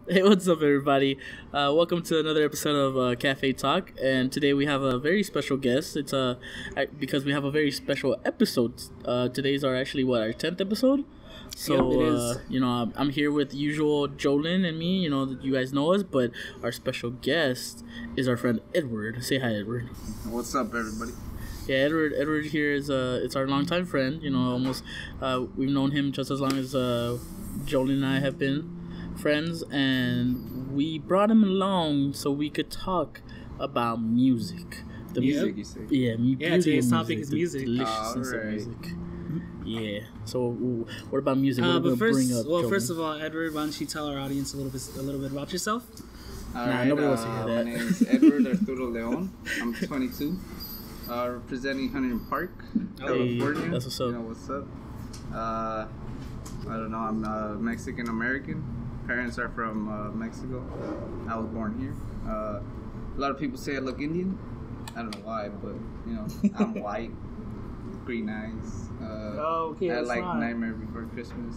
Hey, what's up, everybody? Uh, welcome to another episode of uh, Cafe Talk, and today we have a very special guest. It's uh, because we have a very special episode. Uh, today's our actually what our tenth episode. So Yep, it is. uh, you know, I'm- I'm here with usual Jolin and me. You know, that you guys know us, but our special guest is our friend Edward. Say hi, Edward. What's up, everybody? Yeah, Edward. Edward here is uh, it's our longtime friend. You know, almost uh, we've known him just as long as uh, Jolene and I have been friends, and we brought him along so we could talk about music. The Music, you say? Yeah, mu- Yeah, today's topic music, is the music. deliciousness of music. Yeah. So, w- what about music? What Uh, but first, bring up? well, Jolene? first of all, Edward, why don't you tell our audience a little bit, a little bit about yourself? All Nah, right, nobody wants to uh, hear that. My name is Edward Arturo Leon. I'm 22, uh, representing Huntington Park, California. that's what's up. You know what's up? Uh, I don't know. I'm uh, Mexican American. Parents are from uh, Mexico. I was born here. Uh, a lot of people say I look Indian. I don't know why, but you know, I'm white, green eyes. Uh, Oh, okay, I that's like not- Nightmare Before Christmas.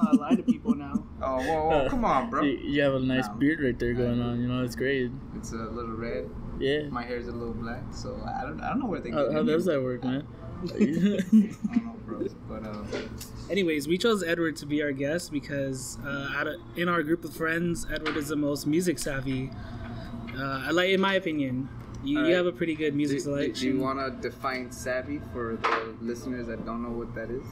I lie to people now. Oh, whoa, whoa, come on, bro. You, you have a nice Nah. beard right there going on. You know, it's great. It's a little red. Yeah. My hair's a little black, so I don't, I don't know where they get How, how does that work, man? I don't know, bro. But uh, Anyways, we chose Edward to be our guest because uh, out of, in our group of friends, Edward is the most music savvy. Uh, like in my opinion, you, you Alright. have a pretty good music do, selection. do you want to define savvy for the listeners that don't know what that is?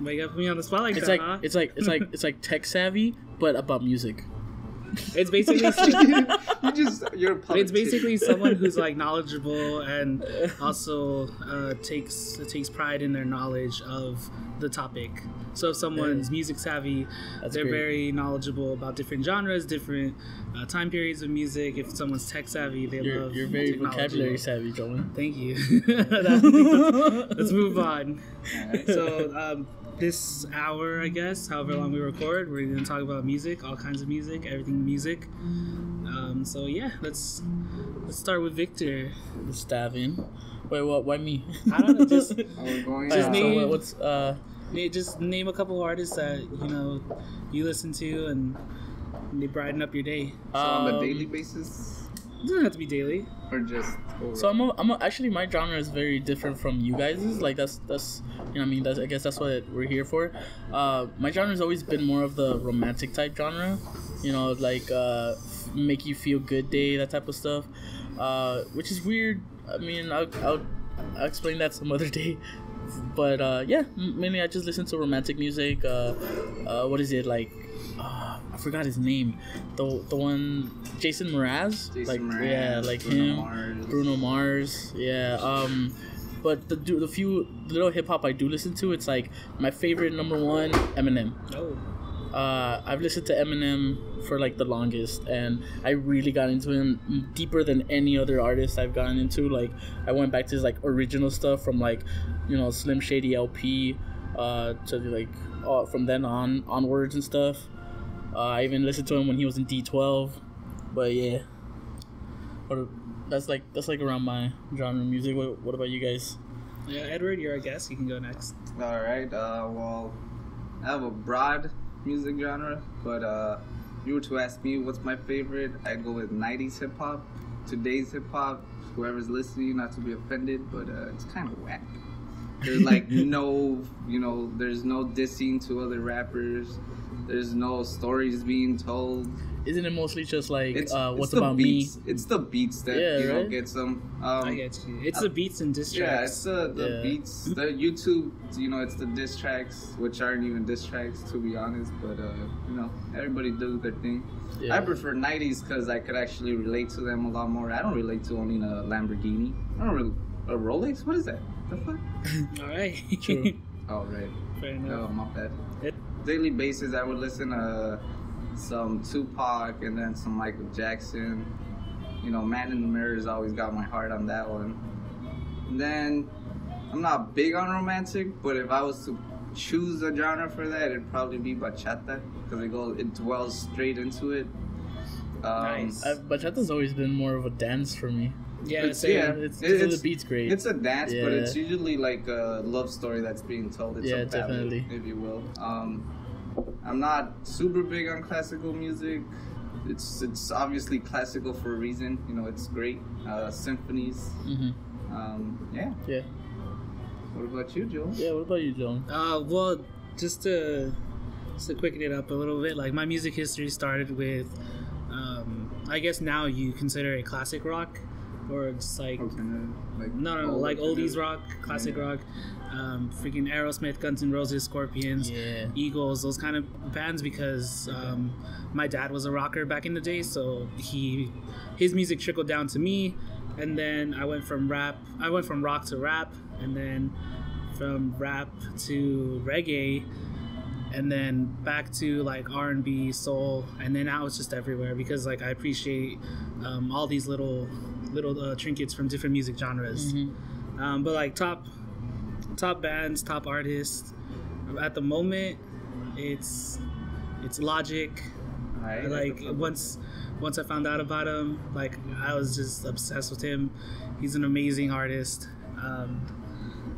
Why you gotta put me on the spot like It's that? like huh? it's like it's like it's like tech savvy, but about music. It's basically you just you're It's basically someone who's like knowledgeable and also uh, takes takes pride in their knowledge of the topic. So if someone's music savvy, That's they're great. very knowledgeable about different genres, different uh, time periods of music. If someone's tech savvy, they You're, love you're very technology. vocabulary savvy, Jolene. Thank you. Let's move on. Alright. So um, this hour, I guess, however long we record, we're going to talk about music, all kinds of music, everything music. Um, so yeah, let's let's start with Victor. The stabbing. Wait, what? Why me? I don't know, just going. Just uh, so name- what's uh? na- just name a couple artists that you know you listen to and they brighten up your day. so on a um, daily basis, It doesn't have to be daily. or just overall? So I'm, a, I'm a, actually my genre is very different from you guys's. Like that's that's you know what I mean that's I guess that's what we're here for. Uh, my genre has always been more of the romantic type genre. You know, like uh, make you feel good day that type of stuff. Uh, which is weird. I mean, I'll, I'll I'll explain that some other day. But uh, yeah, mainly I just listen to romantic music. Uh, uh, what is it like? I forgot his name. The the one Jason Mraz. Jason like Mraz, yeah, like Bruno him. Mars. Bruno Mars, yeah. Um, but the do- the few the little hip hop I do listen to, it's like my favorite number one Eminem. Oh, Uh, I've listened to Eminem for like the longest, and I really got into him deeper than any other artist I've gotten into. Like I went back to his like original stuff from like you know Slim Shady LP, uh, to like uh, from then on onwards and stuff. Uh, I even listened to him when he was in D12, but yeah. What that's like that's like around my genre of music. What, what about you guys? yeah, Edward, you're our guest. You can go next. All right. Uh, well, I have a broad music genre, but uh, if you were to ask me what's my favorite, I'd go with '90s hip hop, today's hip hop. Whoever's listening, not to be offended, but uh, it's kind of whack. There's like no, you know, there's no dissing to other rappers. There's no stories being told. Isn't it mostly just like It's, uh, what's the about beats. me? It's the beats that Yeah, you right? gets them. Um, I get you. It's the beats and diss Yeah, it's the, the Yeah. beats, the YouTube, you know, it's the diss tracks, which aren't even diss tracks to be honest, but uh, you know, everybody do their thing. Yeah. I prefer 90s because I could actually relate to them a lot more. I don't relate to owning a Lamborghini. I don't really, a Rolex? What is that? The fuck? All right. True. Oh, right. Fair Oh, enough. my bad. It- Daily basis, I would listen to some Tupac and then some Michael Jackson. You know, Man in the Mirror has always got my heart on that one. And then I'm not big on romantic, but if I was to choose a genre for that, it'd probably be bachata because it goes, it dwells straight into it. Um, Nice. Bachata's always been more of a dance for me. Yeah, It's- same. yeah. It's, It- the it's- beat's great. It's a dance, but it's usually like a love story that's being told. It's Yeah, a ballad, definitely. if you will. Um, I'm not super big on classical music. It's it's obviously classical for a reason. You know, it's great. Uh, symphonies. Mm-hmm. Um, yeah. Yeah. What about you, Joel? Yeah. What about you, Joel? Uh, well, just to just to quicken it up a little bit, like my music history started with, um, I guess now you consider it classic rock, or just like Alternative, like no, no, no, old like oldies rock, classic Yeah. rock, um, freaking Aerosmith, Guns N' Roses, Scorpions, Yeah. Eagles, those kind of bands because um, my dad was a rocker back in the day, so he his music trickled down to me, and then I went from rap, I went from rock to rap, and then from rap to reggae, and then back to like R and B, soul, and then now it's just everywhere because like I appreciate um, all these little little uh, trinkets from different music genres. Mm-hmm. Um, but like top top bands, top artists at the moment, it's it's Logic. Like once once I found out about him, like I was just obsessed with him. He's an amazing artist. Um,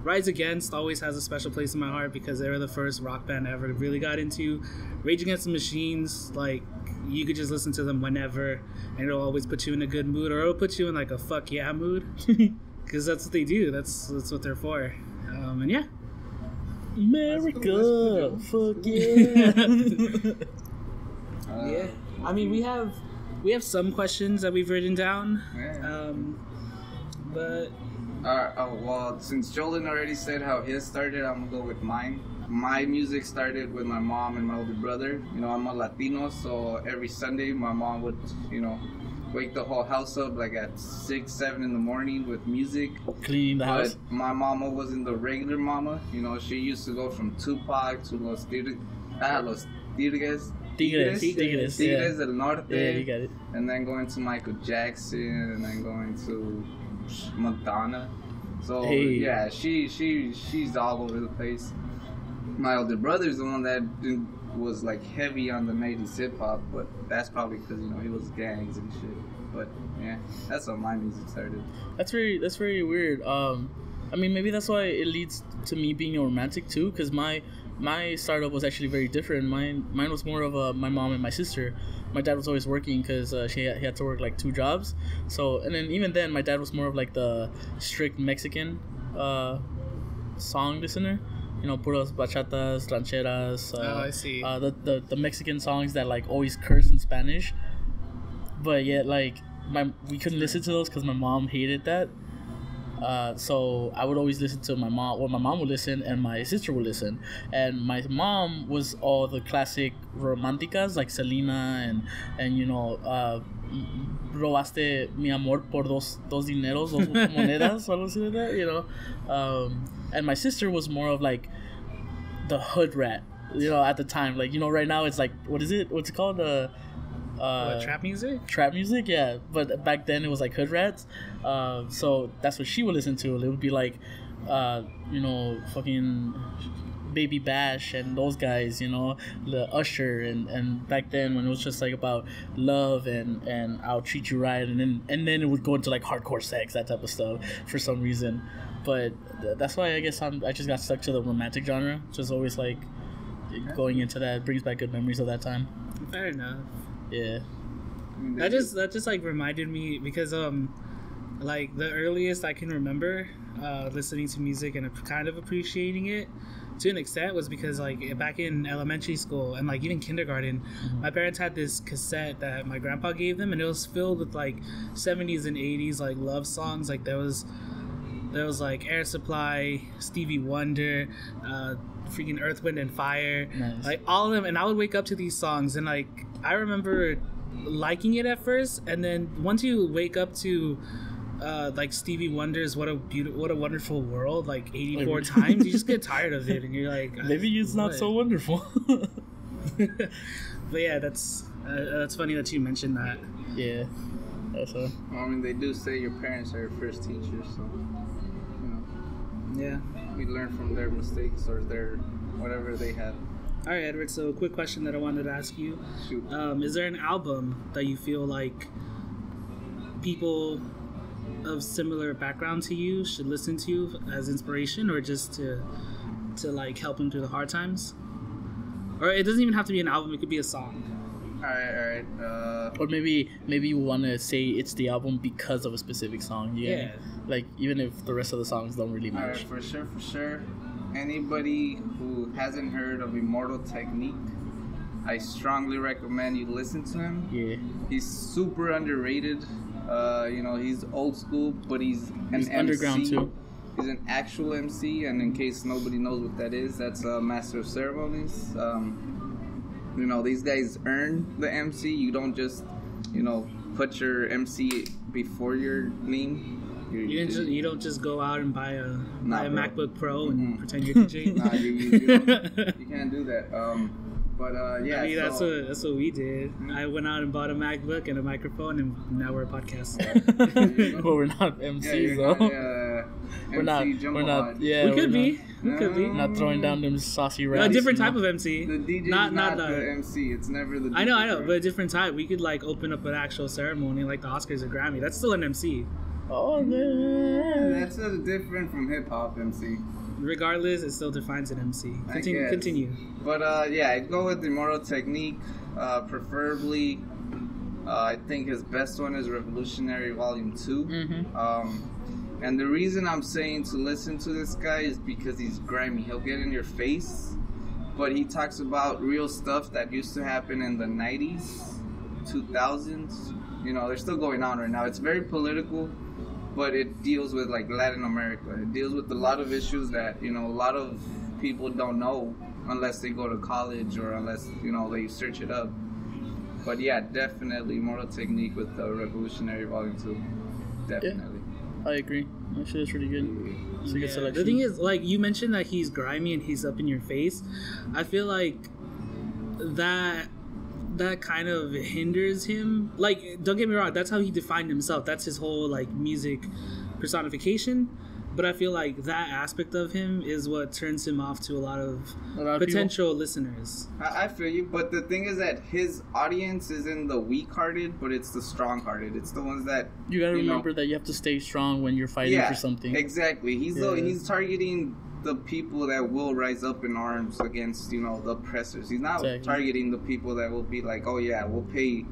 Rise Against always has a special place in my heart because they were the first rock band I ever really got into. Rage Against the Machines, like you could just listen to them whenever, and it'll always put you in a good mood, or it'll put you in like a fuck yeah mood, because that's what they do. That's that's what they're for. Um, and yeah, America, fuck yeah. uh, yeah. I mean, we have we have some questions that we've written down, um, but Alright, oh, well, since Jolin already said how his started, I'm gonna go with mine. My music started with my mom and my older brother. You know, I'm a Latino, so every Sunday my mom would, you know, wake the whole house up like at 6, 7 in the morning with music. Cleaning the house. But my mama wasn't the regular mama. You know, she used to go from Tupac to Los Tigres, ah, Los Tigres. Tigres, Tigres, yeah. Tigres del Norte Yeah, you got it. and then going to Michael Jackson, and then going to Madonna. So Hey. yeah, she she she's all over the place. My older brother's the one that was like heavy on the '90s hip hop, but that's probably because you know he was gangs and shit. But yeah, that's how my music started. That's very that's very weird. Um, I mean, maybe that's why it leads to me being a romantic too, because my my startup was actually very different. Mine mine was more of a my mom and my sister. My dad was always working because uh, she had, he had to work like two jobs. So and then even then, my dad was more of like the strict Mexican uh, song listener. You know, puras bachatas, rancheras. Uh, Oh, I see. Uh, the, the the Mexican songs that like always curse in Spanish but yet like my we couldn't listen to those because my mom hated that. Uh, so I would always listen to my mom. Well, my mom would listen, and my sister would listen. And my mom was all the classic romanticas like Selena and and you know, uh, robaste mi amor por dos dos dineros, dos monedas, algo así like that. You know, um, and my sister was more of like the hood rat. You know, at the time, like you know, right now it's like what is it? What's it called? Uh, uh, what, trap music. trap music, yeah. But back then it was like hood rats. Uh, so that's what she would listen to. It would be like, uh, you know, fucking Baby Bash and those guys, you know, the Usher and, and back then when it was just like about love and, and I'll treat you right and then and then it would go into like hardcore sex, that type of stuff for some reason. But th- that's why I guess I'm I just got stuck to the romantic genre. Just always like going into that brings back good memories of that time. Fair enough. Yeah. I mean, That just that just like reminded me because um like the earliest I can remember uh, listening to music and kind of appreciating it to an extent was because like back in elementary school and like even kindergarten my parents had this cassette that my grandpa gave them and it was filled with like 70s and 80s like love songs like there was there was like air supply stevie wonder uh freaking earth wind and fire Nice. like all of them and i would wake up to these songs and like i remember liking it at first and then once you wake up to uh, like Stevie Wonder's "What a Beautiful, What a Wonderful World" like eighty-four times, you just get tired of it, and you're like, Maybe it's not so wonderful. but yeah, that's uh, that's funny that you mentioned that. yeah. That's a, Well, I mean, they do say your parents are your first teachers, so you know Yeah. we learn from their mistakes or their whatever they have. All right, Edward. So, a quick question that I wanted to ask you: um, Is there an album that you feel like people of similar background to you should listen to as inspiration, or just to to like help them through the hard times? or it doesn't even have to be an album. It could be a song. All right, all right. Uh, Or maybe maybe you want to say it's the album because of a specific song. Me? Yeah. Like even if the rest of the songs don't really match. all right, for sure, for sure. Anybody who hasn't heard of Immortal Technique, I strongly recommend you listen to him. Yeah. He's super underrated. Uh, you know, he's old school, but he's an He's MC. underground, too. He's an actual MC, and in case nobody knows what that is, that's a master of ceremonies. Um, you know, these guys earn the MC. You don't just, you know, put your MC before your name. You, You didn't. Just, you don't just go out and buy a Nah, buy a bro. MacBook Pro and Mhm. pretend you're DJ. Nah, you, you, you, you can't do that. Um, but uh, yeah, I mean, that's what that's what we did. I went out and bought a MacBook and a microphone, and now we're a podcast. but we're not MCs you're though. not, uh, we're not. We're not. Yeah. we we're could not, be. We could be. Not throwing down them saucy A raps. different you know? type of MC. The DJ's not not, not the, the. MC. It's never the. DJ, I know, I know, bro. but a different type. We could like open up an actual ceremony like the Oscars or Grammy. That's still an MC. Oh man. That's a different from hip hop MC. Regardless, it still defines an MC. Continue. Continue. But uh, yeah, I'd go with Immortal Technique. Uh, preferably, uh, I think his best one is Revolutionary Volume 2. Mhm. Um, and the reason I'm saying to listen to this guy is because he's grimy. He'll get in your face, but he talks about real stuff that used to happen in the 90s, 2000s. You know, they're still going on right now. It's very political, but it deals with like Latin America. It deals with a lot of issues that, you know, a lot of people don't know unless they go to college or unless, you know, they search it up. But yeah, definitely Mortal Technique with the Revolutionary Volume 2. Definitely. Yeah, I agree. Actually, that's really good. It's a good Yeah, selection. The thing is, like you mentioned that he's grimy and he's up in your face. I feel like that that kind of hinders him. Like, don't get me wrong, that's how he defined himself. That's his whole like music personification. But I feel like that aspect of him is what turns him off to a lot of A lot of people- potential listeners. I, I feel you, but the thing is that his audience isn't the weak-hearted, but it's the strong-hearted. It's the ones that You gotta you know- remember that you have to stay strong when you're fighting yeah, for something. exactly. He's the, he's targeting the people that will rise up in arms against you know the oppressors. He's not Exactly. targeting the people that will be like, oh yeah, we'll pay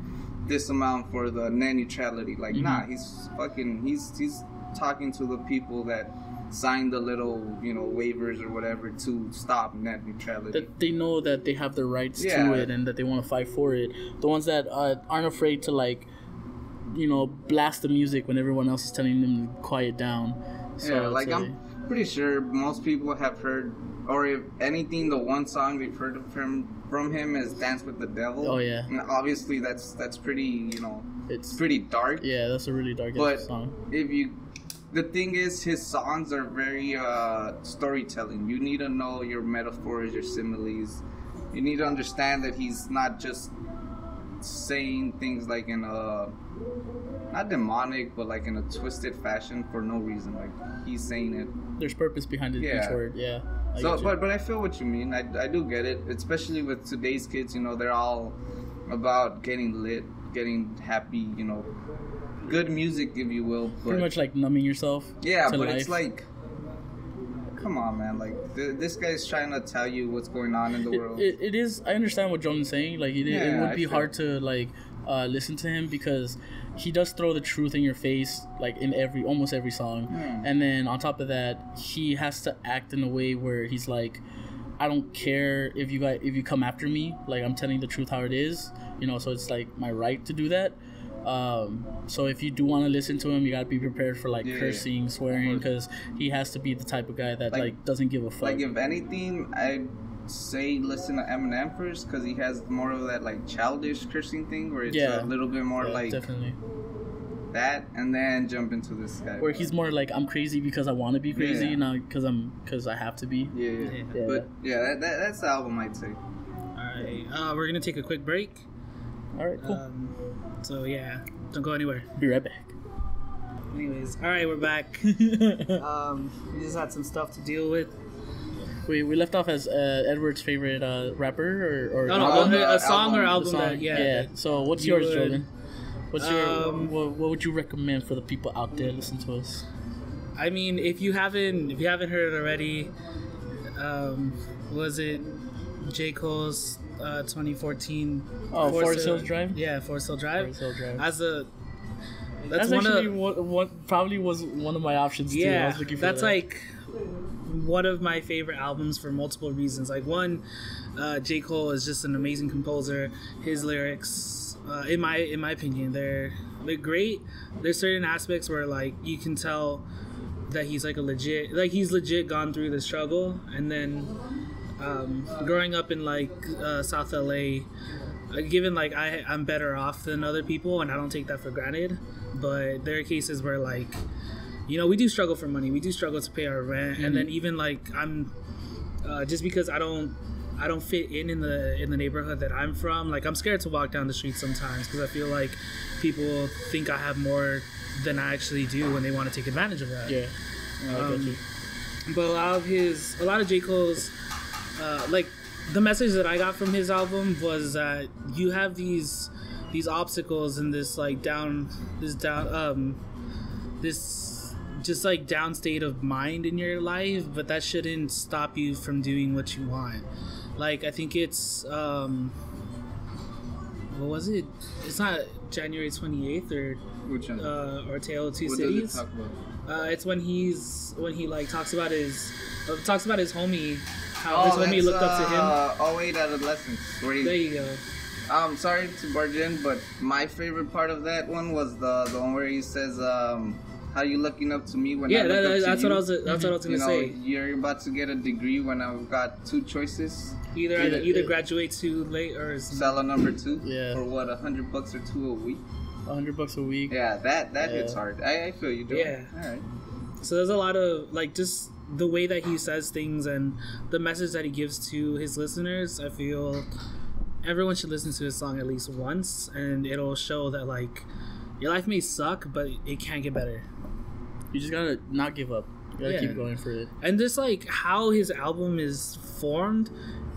this amount for the net neutrality. Like, Mhm. nah, he's fucking he's he's talking to the people that signed the little you know waivers or whatever to stop net neutrality. that they know that they have the rights Yeah. to it and that they want to fight for it. The ones that uh, aren't afraid to like, you know, blast the music when everyone else is telling them to quiet down. So yeah, like I'm pretty sure most people have heard, or if anything, the one song they've heard from from him is "Dance with the Devil." Oh, yeah. and obviously that's that's pretty, you know, it's pretty dark. yeah, that's a really dark But song. if you, the thing is, his songs are very uh, storytelling. You need to know your metaphors, your similes. You need to understand that he's not just saying things like in a not demonic, but like in a twisted fashion for no reason. Like he's saying it There's purpose behind it, Yeah. each word. Yeah. I so, but but I feel what you mean. I, I do get it, especially with today's kids. You know, they're all about getting lit, getting happy. You know, good music, if you will. But, pretty much like numbing yourself. yeah, but life. it's like, come on, man. Like th- this guy's trying to tell you what's going on in the world. It, it is. I understand what Jordan's saying. Like it, it would I be feel- hard to like uh, listen to him because he does throw the truth in your face, like in every almost every song. Hmm. And then on top of that, he has to act in a way where he's like, I don't care if you guys if you come after me. Like I'm telling the truth how it is. You know, so it's like my right to do that. Um, so if you do want to listen to him, you gotta be prepared for like Yeah, cursing, swearing, because he has to be the type of guy that like, Like- doesn't give a fuck. like if anything, I say listen to Eminem first because he has more of that like childish cursing thing where it's Yeah. a little bit more Yeah, like definitely. that, and then jump into this guy. where he's more like I'm crazy because I want to be crazy, Yeah. not because I'm because I have to be. Yeah, yeah. Yeah. Yeah. But yeah, that, that, that's the album I'd say. All right, uh, we're gonna take a quick break. All right, cool. Um, so yeah, don't go anywhere. be right back. Anyways, all right, we're back. um, we just had some stuff to deal with. we we left off as uh, Edward's favorite uh, rapper or, or No, no, Album, a, a uh, song or album, album song. that yeah. So what's you yours, would- Jordan? What's your Um, what, what would you recommend for the people out there listen to us? I mean, if you haven't if you haven't heard it already, um, was it J Cole's uh, 2014. Oh, Forest Forest Hills Drive? Yeah, Forest Hill Drive. Forest Hill Drive. As a That's, that's, one actually of one, one probably was one of my options too. I yeah was looking for that's that. like one of my favorite albums for multiple reasons like one uh, j cole is just an amazing composer his lyrics uh, in my in my opinion they're they're great there's certain aspects where like you can tell that he's like a legit like he's legit gone through the struggle and then um, growing up in like uh, south la uh, given like I, i'm better off than other people and i don't take that for granted but there are cases where like you know we do struggle for money we do struggle to pay our rent and then even like i'm uh, just because i don't i don't fit in in the in the neighborhood that i'm from like i'm scared to walk down the street sometimes because i feel like people think i have more than i actually do when they want to take advantage of that yeah. Um, you. but a lot of his a lot of j cole's uh, like the message that i got from his album was that you have these these obstacles and this like down this down um this just like down state of mind in your life but that shouldn't stop you from doing what you want. Like i think it's um what was it? It's not january 28th or Which uh or tale of two what it cities. talk about? uh, it's when he's when he like talks about his uh, talks about his homie how his homie that's, looked up to him. Uh, oh wait, adolescence. Where he, There you go. Um, sorry to barge in, but my favorite part of that one was the the one where he says, um, "How you looking up to me when I Yeah, look that, up that- to that's you?" what I was. That's what I was You gonna know, say. you're about to get a degree when I've got two choices. Either either- either, it- graduate too late or Sell a number two Yeah. for what a hundred bucks or two a week. A hundred bucks a week. Yeah, that that Yeah. hits hard. I, I feel you, Joe. Yeah. All right. so there's a lot of like just the way that he says things and the message that he gives to his listeners. I feel everyone should listen to his song at least once, and it'll show that like your life may suck, but it can get better. You just gotta not give up. You gotta Yeah. keep going for it. and just like how his album is formed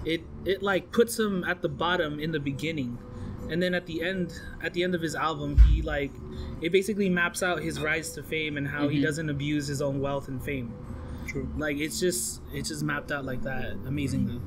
it it like puts him at the bottom in the beginning and then at the end at the end of his album he like it basically maps out his rise to fame and how he Mhm. doesn't abuse his own wealth and fame True. like it's just it's just mapped out like that amazingly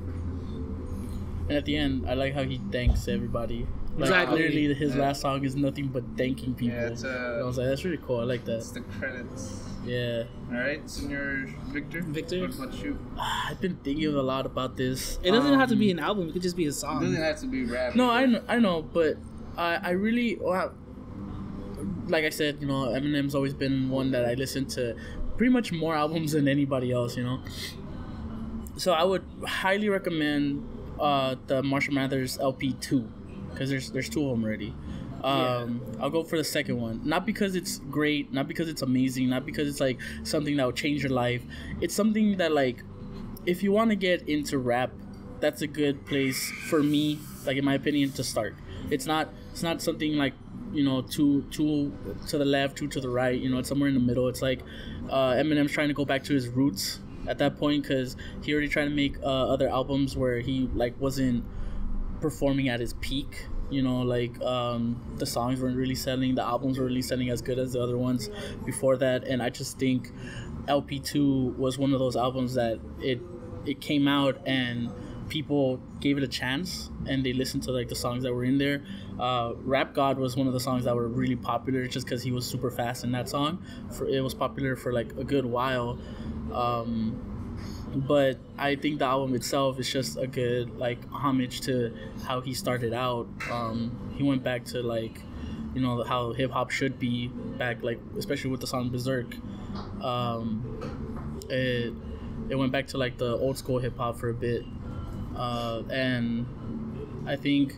And at the end, I like how he thanks everybody. Like Exactly. literally, his Yeah. last song is nothing but thanking people. Yeah, it's, uh, I was like, that's really cool. I like that. It's the credits. Yeah. All right, Senor Victor. Victor? What about you? I've been thinking a lot about this. it doesn't have to be Um, an album it could just be a song. It song doesn't have to be rap. No, I know, I know, but I, I really, well, like I said, you know, Eminem's always been one that I listen to pretty much more albums than anybody else, you know. So I would highly recommend uh, the Marshall Mathers LP two, because there's there's two of them already. Um, I'll go for the second one, not because it's great, not because it's amazing, not because it's like something that will change your life. It's something that like, if you want to get into rap, that's a good place for me, like in my opinion, to start. It's not it's not something like you know two two to the left, two to the right. You know, it's somewhere in the middle. It's like uh, Eminem's trying to go back to his roots at that point because he already tried to make uh, other albums where he like wasn't performing at his peak. You know, like um, the songs weren't really selling, the albums were really selling as good as the other ones before that, and I just think LP two was one of those albums that it it came out and people gave it a chance and they listened to like the songs that were in there. Uh, Rap God was one of the songs that were really popular just because he was super fast in that song. For it was popular for like a good while. Um, but I think the album itself is just a good like homage to how he started out. Um, he went back to like you know how hip hop should be back, like especially with the song Berserk. Um, it it went back to like the old school hip hop for a bit, uh, and I think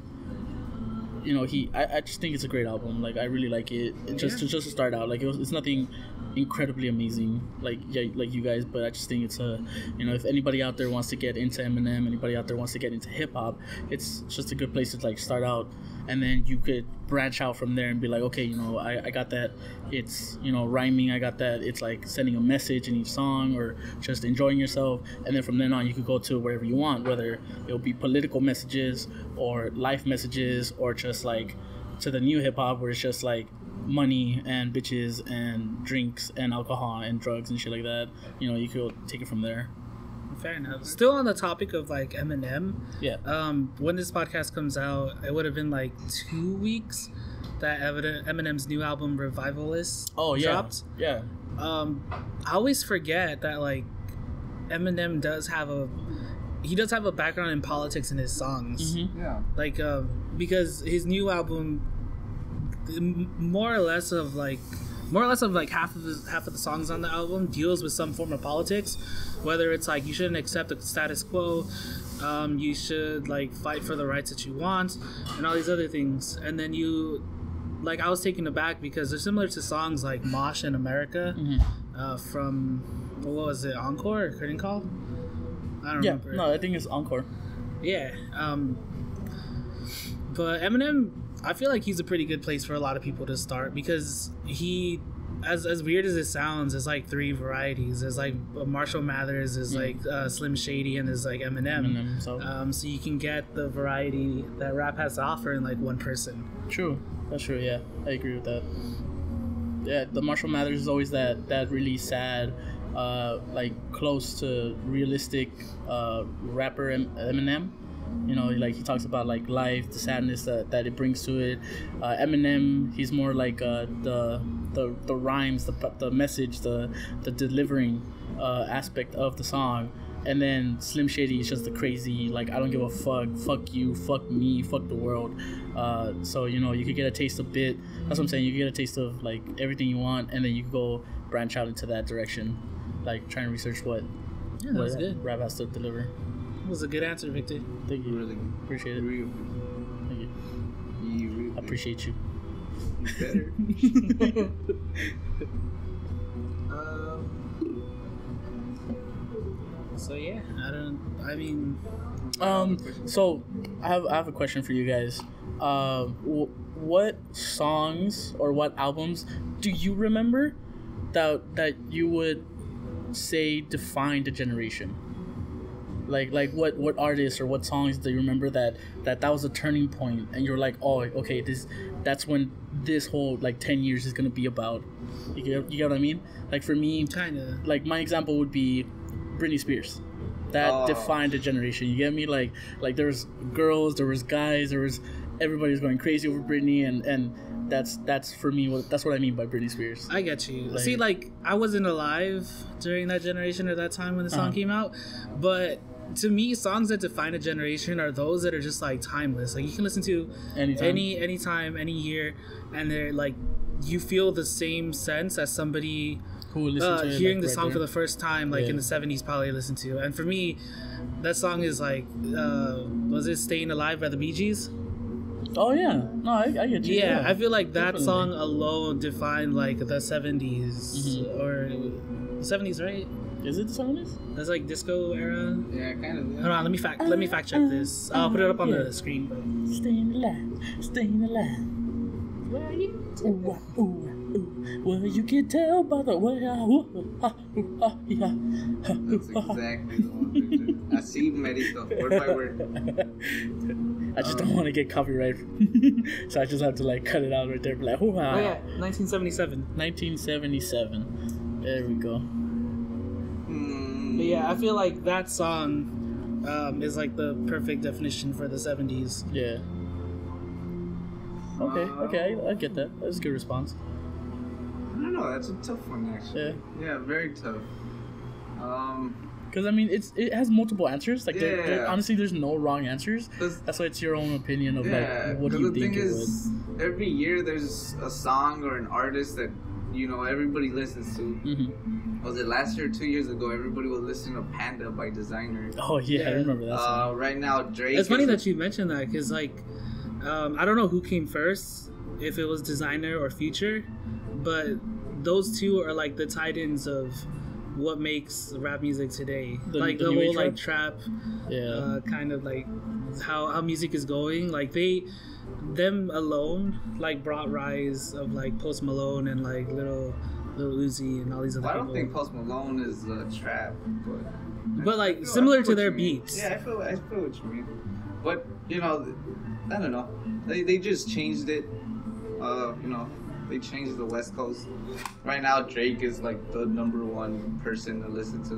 you know he I, I just think it's a great album. Like I really like it. Just Yeah. to just to start out, like it was, it's nothing incredibly amazing like yeah, like you guys but i just think it's a you know if anybody out there wants to get into eminem anybody out there wants to get into hip-hop it's just a good place to like start out and then you could branch out from there and be like okay you know i, I got that. It's you know rhyming i got that. It's like sending a message in each song or just enjoying yourself. And then from then on you could go to wherever you want whether it'll be political messages or life messages or just like to the new hip-hop where it's just like money and bitches and drinks and alcohol and drugs and shit like that. You know you could take it from there Fair enough. Still on the topic of like Eminem. Yeah. Um, when this podcast comes out, it would have been like two weeks that Evident Eminem's new album Revivalist Oh yeah. dropped. Yeah. Um, I always forget that like Eminem does have a he does have a background in politics in his songs. Mhm. Yeah. Like um, because his new album, more or less of like more or less of like half of the half of the songs on the album deals with some form of politics, whether it's like you shouldn't accept the status quo, um, you should like fight for the rights that you want, and all these other things. And then you, like, I was taken aback because they're similar to songs like "Mosh" in America Mhm. uh, from what was it, Encore or Curtain Call? I don't Yeah. remember. No, I think it's encore. Yeah. Um, but Eminem, I feel like he's a pretty good place for a lot of people to start because he, as as weird as it sounds, there's like three varieties. There's like Marshall Mathers, there's Yeah. like uh, Slim Shady, and there's like Eminem. Eminem. So Um, so you can get the variety that rap has to offer in like one person. true. That's true. Yeah, I agree with that. Yeah, the Marshall Mathers is always that that really sad, uh, like close to realistic uh, rapper Eminem. You know, like he talks about like life, the sadness that, that it brings to it. Uh, Eminem, he's more like uh, the the the rhymes, the the message, the the delivering uh, aspect of the song. And then Slim Shady is just the crazy, like I don't give a fuck, fuck you, fuck me, fuck the world. Uh, so you know you could get a taste of bit. That's what I'm saying. You get a taste of like everything you want, and then you can go branch out into that direction, like trying to research what Yeah, what good. rap has to deliver. That was a good answer, Victor. Thank you. Really good. Appreciate it. Real Thank you. You really I appreciate you. better. um, So yeah, I don't. I mean, Um. So I have I have a question for you guys. Um. wh- what songs or what albums do you remember that that you would say defined a generation? Like like what what artists or what songs do you remember that that that was a turning point and you're like oh okay this that's when this whole like ten years is gonna be about. You get you get what I mean? Like for me, kind of. like my example would be Britney Spears. That Oh. defined a generation. You get me? Like like there was girls, there was guys, there was everybody was going crazy over Britney, and and that's that's for me. What that's what I mean by Britney Spears. I get you. Like- See, like I wasn't alive during that generation or that time when the song Uh-huh. came out, but to me, songs that define a generation are those that are just like timeless. Like you can listen to Anytime. any anytime, any year, and they're like you feel the same sense as somebody Who uh, hearing like, the right song there. for the first time, like Yeah. in the '70s, probably listened to. And for me, that song is like, uh, was it "Staying Alive" by the Bee Gees? Oh yeah, no, I, I get you. Yeah, I feel like that definitely. song alone defined like the 70s Mhm. or 70s, right? Is it the seventies? That's like disco era. yeah, kind of. Hold on, let me fact let me fact check this. I'll put it up on Yeah. the screen. Staying alive, staying alive. Where are you? Ooh, ah, ooh, ah, ooh. Well, you can tell by the way I. Ooh, ah, ooh, yeah. That's exactly the one. Victor. Así merito, word by word. I just don't want to get copyright, so I just have to like cut it out right there. Be like, "Hoo, ah." Oh yeah, 1977. 1977. There we go. Mm, But yeah, I feel like that song um, is like the perfect definition for the 70s. Yeah. Okay. Okay. I, I get that. That's a good response. I don't know. That's a tough one, actually. Yeah. Yeah, very tough. Um, Because I mean, it's it has multiple answers. Like, there, there- Yeah. honestly, there's no wrong answers. That's why it's your own opinion of yeah. like what do you the think thing it is, every year there's a song or an artist that you know everybody listens to. would. hmm Was it last year or two years ago? Everybody was listening to Panda by Desiigner. Oh yeah, I remember that Uh, right now, Drake. It's funny that you mentioned that because like um, I don't know who came first, if it was Desiigner or future, but those two are like the titans of what makes rap music today. The- like the the, whole like trap, yeah. uh, kind of like how how music is going. Like they, them alone, like brought rise of like Post Malone and like little. Lil Uzi and all these other Well, I don't think Post Malone is a trap, but. but like feel- I similar to their you mean. beats. Yeah, I feel I feel what you mean. But you know, I don't know. They, they just changed it. Uh, you know, they changed the West Coast. Right now, Drake is like the number one person to listen to.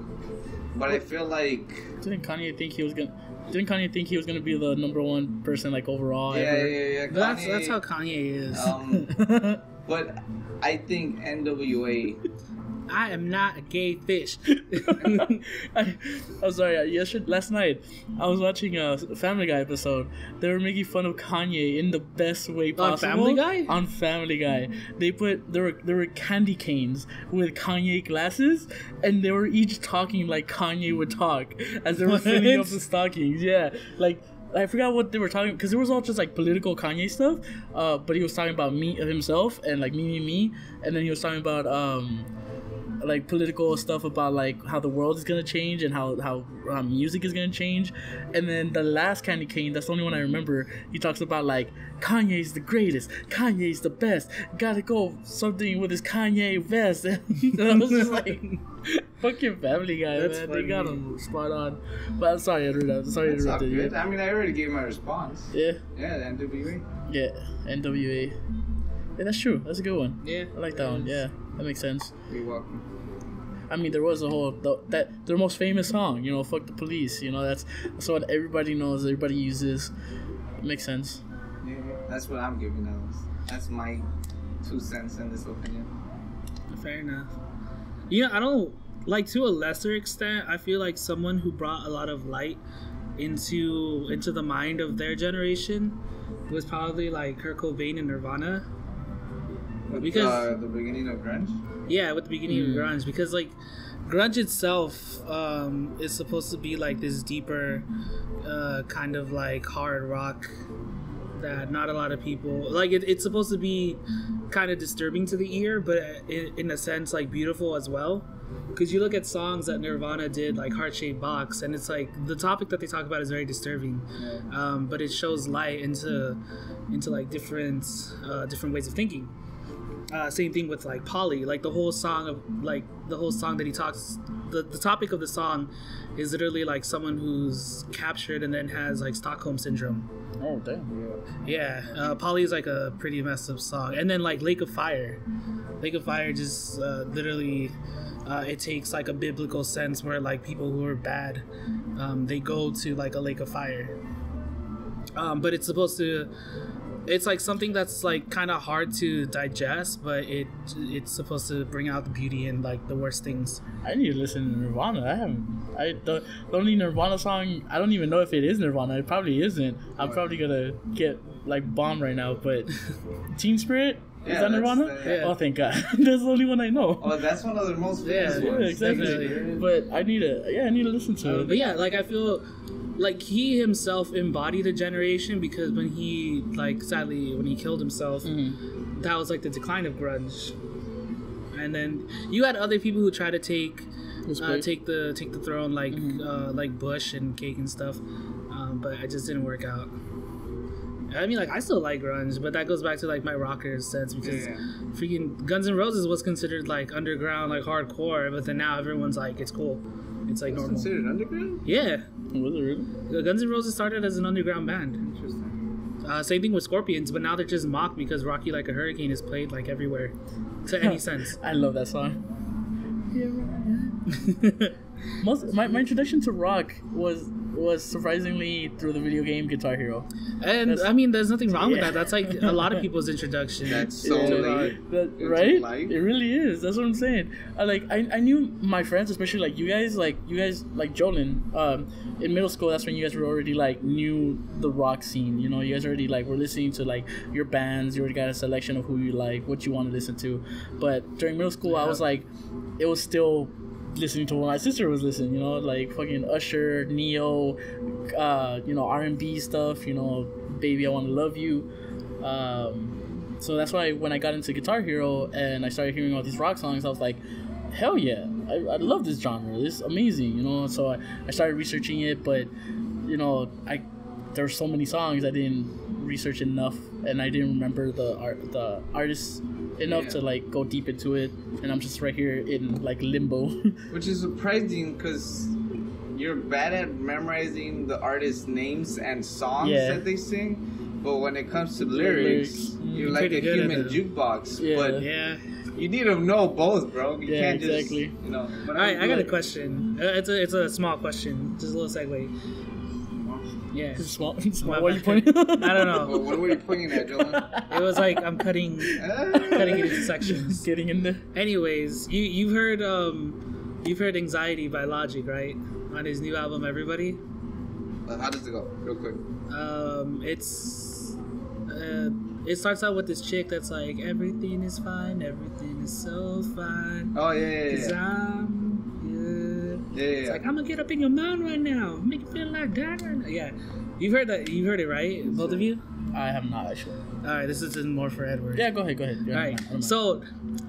But I feel like Didn't Kanye think he was gonna? Didn't Kanye think he was gonna be the number one person like overall? yeah, ever? yeah, yeah. But that's that's how Kanye is. Um, but I think NWA. I am not a gay fish. I, I'm sorry. Yesterday, last night, I was watching a Family Guy episode. They were making fun of Kanye in the best way possible. On Family Guy? On Family Guy, they put there were there were candy canes with Kanye glasses, and they were each talking like Kanye would talk as they were filling up the stockings. Yeah, like. I forgot what they were talking because it was all just like political Kanye stuff. Uh, but he was talking about me himself and like me, me, me, and then he was talking about um, like political stuff about like how the world is gonna change and how how music is gonna change, and then the last Candy Cane, that's the only one I remember. He talks about like Kanye's the greatest, Kanye's the best. Gotta go something with his Kanye vest. and I was just like, fucking Family Guy, That's man. They got funny. him spot on. But I'm sorry, I interrupted. Sorry, That's you. good. I mean, I already gave my response. Yeah, Yeah, the NWA. yeah, NWA. Yeah, that's true. That's a good one. yeah, I like that one. Yeah, that makes sense. You're welcome. I mean, there was a whole the, that their most famous song. You know, "Fuck the Police." You know, that's that's what everybody knows. Everybody uses. It makes sense. Yeah, that's what I'm giving those. That's my two cents in this opinion. Fair enough. Yeah, I don't like to a lesser extent. I feel like someone who brought a lot of light into into the mind of their generation was probably like Kurt Cobain and Nirvana. With Because- uh, the beginning of grunge. Yeah, with the beginning Mm. of grunge, because like grunge itself um, is supposed to be like this deeper uh, kind of like hard rock that not a lot of people like. It, it's supposed to be kind of disturbing to the ear, but in, in a sense like beautiful as well. Because you look at songs that Nirvana did, like Heart Shaped Box, and it's like the topic that they talk about is very disturbing, um, but it shows light into into like different uh, different ways of thinking. Uh, same thing with like Polly, like the whole song of like the whole song that he talks. The, the topic of the song is literally like someone who's captured and then has like Stockholm syndrome. Oh damn. Yeah, uh, Polly is like a pretty messed up song, and then like Lake of Fire. Lake of Fire just uh, literally, uh, it takes like a biblical sense where like people who are bad, um, they go to like a lake of fire. Um, but it's supposed to, it's like something that's like kind of hard to digest, but it it's supposed to bring out the beauty in like the worst things. I need to listen to Nirvana. I haven't. I the, the only Nirvana song. I don't even know if it is Nirvana. It probably isn't. I'm probably gonna get like bombed right now. But Teen Spirit is that Nirvana? the- Yeah. Oh, thank God. that's the only one I know. Oh, that's one of the most Yeah, famous yeah, yeah, exactly. definitely. But I need to. Yeah, I need to listen to uh, it. But yeah, like I feel like he himself embodied a generation because when he like sadly when he killed himself, Mhm. that was like the decline of grunge. And then you had other people who tried to take uh, take the take the throne like uh, like Bush and Cake and stuff, um, but it just didn't work out. I mean, like I still like grunge, but that goes back to like my rocker sense because Yeah. freaking Guns N' Roses was considered like underground, like hardcore, but then now everyone's like it's cool, it's like It's normal. considered underground? Yeah, Was it really? the Guns N' Roses started as an underground band. Interesting. Uh, same thing with Scorpions, but now they're just mocked because "Rock You Like a Hurricane" is played like everywhere. To any sense. I love that song. Yeah. Most my, my introduction to rock was was surprisingly through the video game Guitar Hero. And That's- I mean, there's nothing wrong with that. That's like a lot of people's introduction. That's so Yeah. late. That, right? life. It really is. That's what I'm saying. I like I, I knew my friends, especially like you guys, like you guys like Jolin, um, in middle school that's when you guys were already like knew the rock scene. You know, you guys already like were listening to like your bands, you already got a selection of who you like, what you want to listen to. But during middle school I was like it was still listening to what my sister was listening, you know, like fucking Usher, Ne-Yo, uh, you know, R and B stuff, you know, Baby I Wanna Love You. Um, so that's why when I got into Guitar Hero and I started hearing all these rock songs, I was like, hell yeah, I, I love this genre. This is amazing, you know. So I, I started researching it, but you know, I there were so many songs I didn't research enough, and I didn't remember the art the artists enough Yeah. to like go deep into it. And I'm just right here in like limbo. Which is surprising because you're bad at memorizing the artist names and songs Yeah. that they sing. But when it comes to Lyrics, lyrics, you're like a human jukebox, Yeah. but Yeah. you need to know both, bro. You Yeah, can't just, exactly. you know. But All right, I got a question. Uh, It's a it's a small question, just a little segue. Yeah. It's small. small. What are you pointing? I don't Well, know. what were you pointing at, Joel? It was like I'm cutting cutting it into sections. Getting in there. Anyways, you you've heard um you've heard Anxiety by Logic, right? On his new album Everybody. Uh, How does it go, real quick? Um it's uh it starts out with this chick that's like everything is fine, everything is so fine. Oh yeah, yeah, yeah. Yeah, It's like I'm gonna get up in your mind right now, make you feel like that. Right now. Yeah, you've heard that. You've heard it, right? Both of you. I have not actually. All right, this is more for Edward. Yeah, go ahead. Go ahead. Yeah, All I don't mind, I don't mind. So,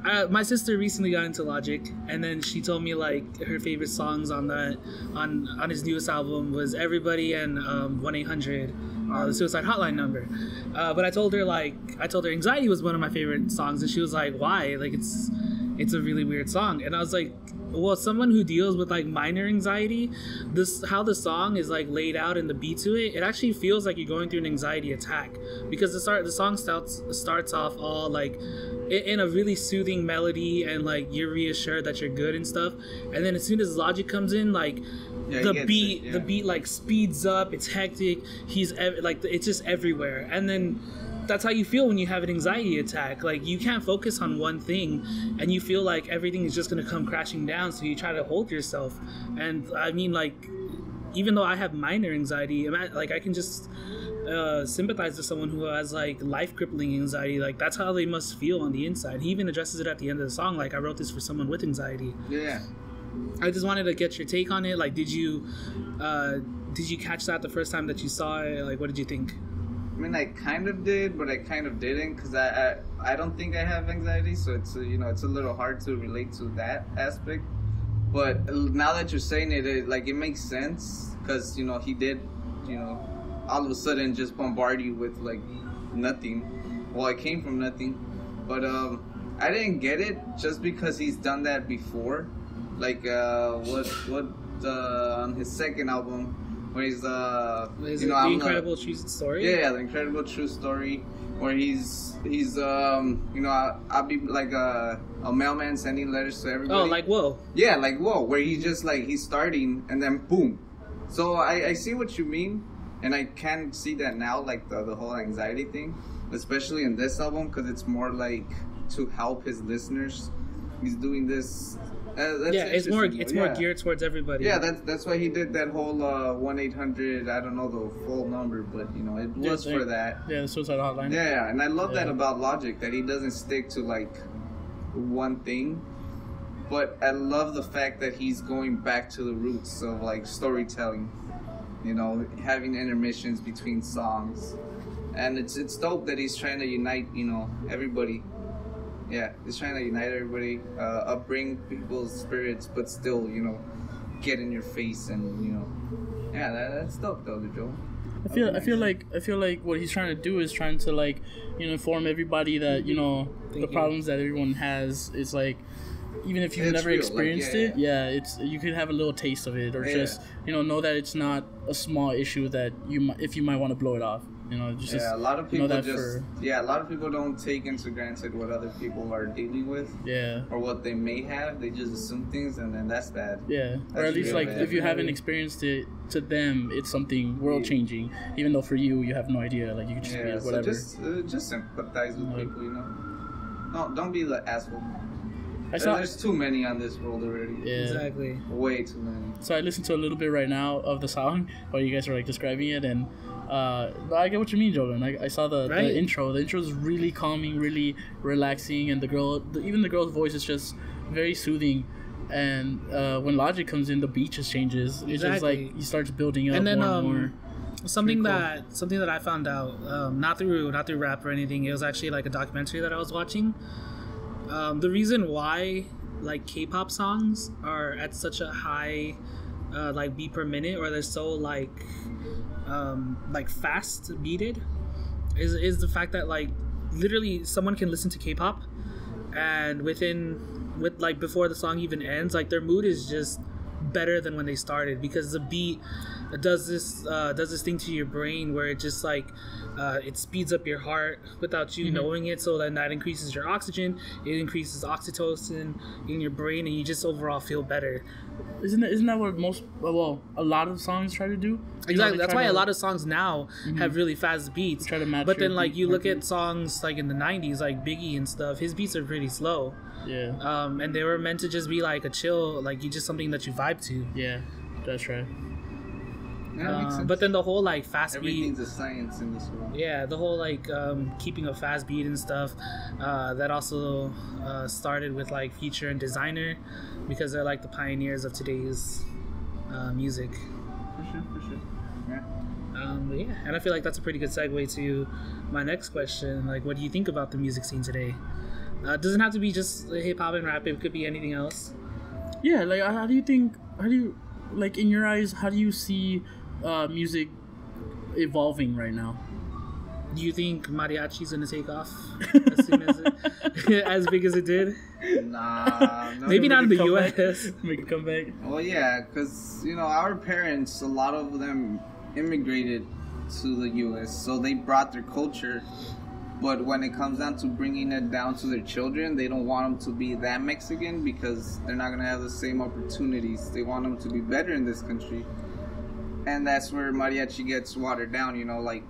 uh, my sister recently got into Logic, and then she told me like her favorite songs on that on on his newest album was Everybody and um, One Eight Hundred, uh, the Suicide Hotline number. Uh, but I told her like I told her Anxiety was one of my favorite songs, and she was like, Why? Like it's it's a really weird song, and I was like. Well, someone who deals with like minor anxiety, this how the song is like laid out and the beat to it, it actually feels like you're going through an anxiety attack. Because the start the song starts starts off all like in a really soothing melody and like you're reassured that you're good and stuff. And then as soon as logic comes in like Yeah, the beat it, the beat like speeds up it's hectic he's ev- like it's just everywhere. And then that's how you feel when you have an anxiety attack like you can't focus on one thing and you feel like everything is just going to come crashing down so you try to hold yourself and i mean like even though i have minor anxiety like i can just uh, sympathize with someone who has like life crippling anxiety like that's how they must feel on the inside he even addresses it at the end of the song like i wrote this for someone with anxiety Yeah. I just wanted to get your take on it. Like, did you, uh, did you catch that the first time that you saw it? Like, what did you think? I mean, I kind of did, but I kind of didn't because I, I I don't think I have anxiety, so it's uh, you know it's a little hard to relate to that aspect. But now that you're saying it, it like it makes sense because you know he did, you know, all of a sudden just bombard you with like nothing. Well, it came from nothing, but um, I didn't get it just because he's done that before. Like uh, what what uh, on his second album, where he's uh, Is you know, the I'm incredible true story? yeah, yeah, the incredible true story where he's he's um you know I, I'll be like a a mailman sending letters to everybody. Oh, like whoa. yeah, like whoa, where he just like he's starting and then boom. So I I see what you mean, and I can see that now, like the the whole anxiety thing, especially in this album because it's more like to help his listeners. He's doing this. Uh, that's yeah, it's more it's though, more yeah. geared towards everybody. Yeah, that's that's why he did that whole uh, one eight hundred. I don't know the full number, but you know it was thank- for that. Yeah, the suicide hotline. Yeah, yeah, and I love that about Logic that he doesn't stick to like one thing, but I love the fact that he's going back to the roots of like storytelling. You know, having intermissions between songs, and it's it's dope that he's trying to unite. You know, everybody. Yeah, he's trying to unite everybody, uh, upbring people's spirits, but still, you know, get in your face and you know, yeah, that, that's dope though, Joe. I feel I feel like I feel like what he's trying to do is trying to like you know inform everybody that you know the you. problems that everyone has is like even if you've It's never real, like, experienced yeah, it yeah it's you could have a little taste of it or Yeah. just you know know that it's not a small issue that you might if you might want to blow it off you know just yeah, a lot of people just for- yeah, a lot of people don't take into granted what other people are dealing with yeah or what they may have. They just assume things, and then that's bad. yeah or at least like bad. if you haven't experienced it to them it's something world changing even though for you you have no idea like you could just Yeah, be so whatever just uh, just sympathize with Like- people, you know. No, don't be the asshole. I saw There's too many on this world already. yeah Exactly. Way too many. So I listened to a little bit right now of the song while you guys were like describing it, and uh, but I get what you mean, Jovan. I, I saw the, Right. the intro. The intro is really calming, really relaxing, and the girl, the, even the girl's voice is just very soothing. And uh, when Logic comes in, the beat just changes. It's just like he starts building up And then more um, and more. something cool. that something that I found out, um, not through not through rap or anything. It was actually like a documentary that I was watching. Um, the reason why like K-pop songs are at such a high uh, like beat per minute, or they're so like um, like fast beated, is is the fact that like literally someone can listen to K-pop and within with like before the song even ends, like their mood is just better than when they started because the beat does this uh, does this thing to your brain where it just like uh, it speeds up your heart without you knowing it so then that increases your oxygen it increases oxytocin in your brain and you just overall feel better Isn't that, isn't that what most well a lot of songs try to do? You Exactly. That's why to- a lot of songs now have really fast beats. Try to match But then, like, you look at songs like in the '90s, like Biggie and stuff. His beats are pretty slow, yeah um, and they were meant to just be like a chill, like you just something that you vibe to. yeah that's right. Yeah, that makes sense. but then the whole like fast beat, everything's a science in this world. yeah, the whole like um, keeping a fast beat and stuff. Uh, that also uh, started with like Future and Desiigner, because they're like the pioneers of today's uh, music. For sure, for sure. Yeah. Um, but yeah, and I feel like that's a pretty good segue to my next question. Like, what do you think about the music scene today? Uh, it doesn't have to be just hip hop and rap. It could be anything else. Yeah, like how how do you think? How do you like in your eyes? How do you see uh, music evolving right now? Do you think mariachi's gonna take off as soon as it, as big as it did? Nah, no, Maybe not in the Make a comeback? U.S. Make a comeback. Well, yeah, because you know our parents, a lot of them immigrated to the U.S., so they brought their culture. But when it comes down to bringing it down to their children, they don't want them to be that Mexican because they're not gonna have the same opportunities. They want them to be better in this country, and that's where mariachi gets watered down. You know, like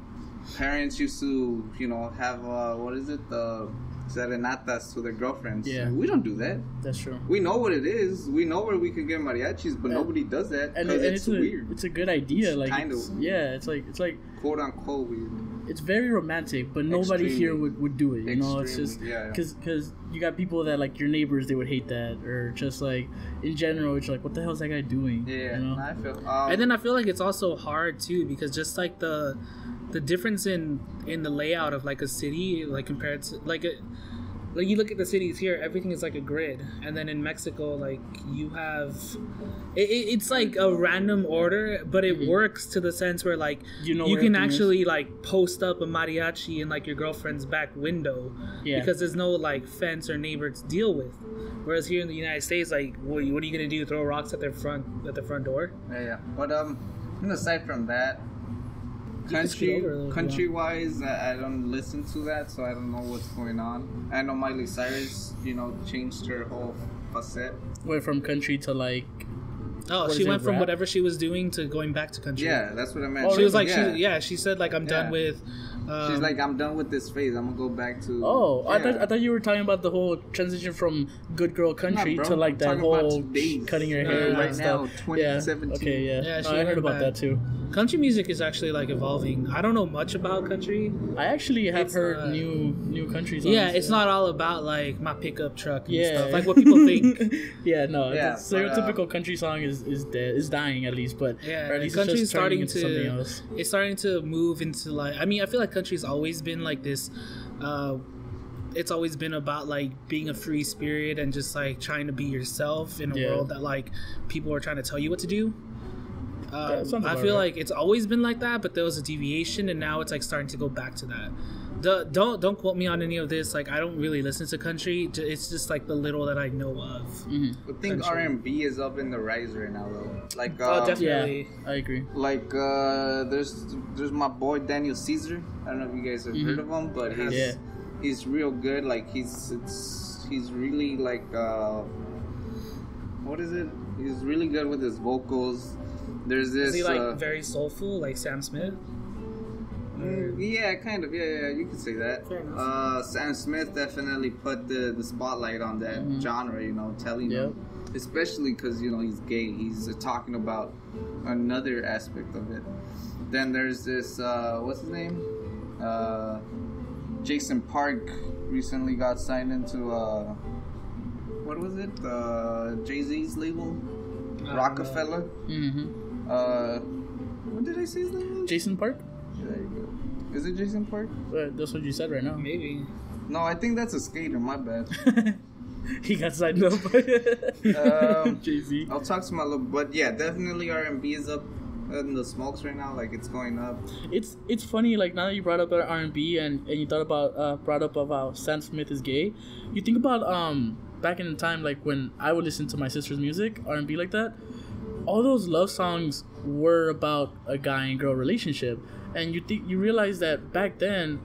parents used to, you know, have uh, what is it, the serenatas to their girlfriends. Yeah. we don't do that. That's true. We know what it is. We know where we can get mariachis, but nobody does that because and it's, it's, a weird, it's a good idea. It's like kind of- yeah, it's like it's like quote unquote weird. It's very romantic, but nobody Extremely. here would, would do it. You know, it's just Extremely, yeah, yeah. because because you got people that like your neighbors they would hate that, or just like in general, it's like what the hell is that guy doing? Yeah, you know? I feel. Um, And then I feel like it's also hard too because just like the the difference in in the layout of like a city, like compared to like a like you look at the cities here, everything is like a grid, and then in Mexico, like you have, it, it- it's like a random order, but it works to the sense where like Mm-hmm. You know you can everything is. actually like post up a mariachi in like your girlfriend's back window, Yeah. because there's no like fence or neighbor to deal with. Whereas here in the United States, like what, what are you gonna do? Throw rocks at their front at the front door? yeah, yeah. But um, aside from that, can scoot country over a little if you country wise, I, I don't listen to that, so I don't know what's going on. I know Miley Cyrus, you know, changed her whole facet. Went from country to like Oh, she is it, went from rap? whatever she was doing to going back to country. Yeah, that's what I meant. Oh, She was like, yeah. she, yeah, she said like, I'm done with. Um, She's like, I'm done with this phase. I'm gonna go back to. oh I thought I thought you were talking about the whole transition from good girl country bro. to like that whole today's- cutting your hair no, and Right now, stuff. 2017. Yeah. Okay. Yeah. Yeah, No, she I heard about back. that too. country music is actually like evolving. I don't know much about country. I actually have It's, heard uh, new new country songs. Yeah, it's not all about like my pickup truck and yeah stuff, like what people think. yeah, no, Yeah, the but, uh, stereotypical country song is is dead, is dying at least, but Yeah, or at least country's it's just starting into to something else. it's starting to move into like I mean I feel like country's always been like this uh it's always been about like being a free spirit and just like trying to be yourself in a Yeah. world that like people are trying to tell you what to do. Yeah, Um, I feel right. like it's always been like that, but there was a deviation, and now it's like starting to go back to that. The, don't don't quote me on any of this. Like I don't really listen to country. It's just like the little that I know of. hmm I think R and B is up in the rise right now, though. Like, Oh, um, definitely. Yeah, I agree. Like, uh, there's there's my boy Daniel Caesar. I don't know if you guys have heard of him, but he's Yeah. he's real good. Like, he's it's he's really like uh, what is it? He's really good with his vocals. There's this. Is he like uh, very soulful, like Sam Smith? Mm, Yeah, kind of. Yeah, yeah, you could say that. Uh, Sam Smith definitely put the, the spotlight on that Mhm. genre, you know, telling Yep. them, especially because you know he's gay. He's uh, talking about another aspect of it. Then there's this. Uh, what's his name? Uh, Jason Park recently got signed into. Uh, what was it? Uh, Jay Z's label, don't Rockefeller. hmm Uh, what did I say his name was? Jason Park. There you go. Is it Jason Park? Uh, that's what you said right now. Maybe. No, I think that's a skater. My bad. he got signed up. Um, Jay Z. I'll talk to my little, but yeah, definitely R and B is up in the smokes right now. Like it's going up. It's it's funny like now that you brought up R and B and and you thought about uh brought up about Sam Smith is gay. You think about um back in the time like when I would listen to my sister's music R and B like that. all those love songs were about a guy and girl relationship, and you think you realize that back then,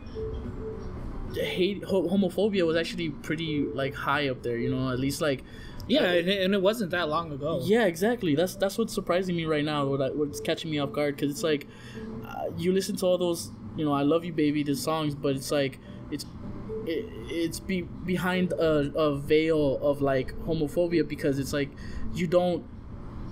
hate homophobia was actually pretty like high up there. You know, at least like Yeah, and it, and it wasn't that long ago. yeah, exactly. That's that's what's surprising me right now. What I, what's catching me off guard because it's like uh, you listen to all those, you know, "I Love You, Baby" the songs, but it's like it's it, it's be behind a, a veil of like homophobia because it's like you don't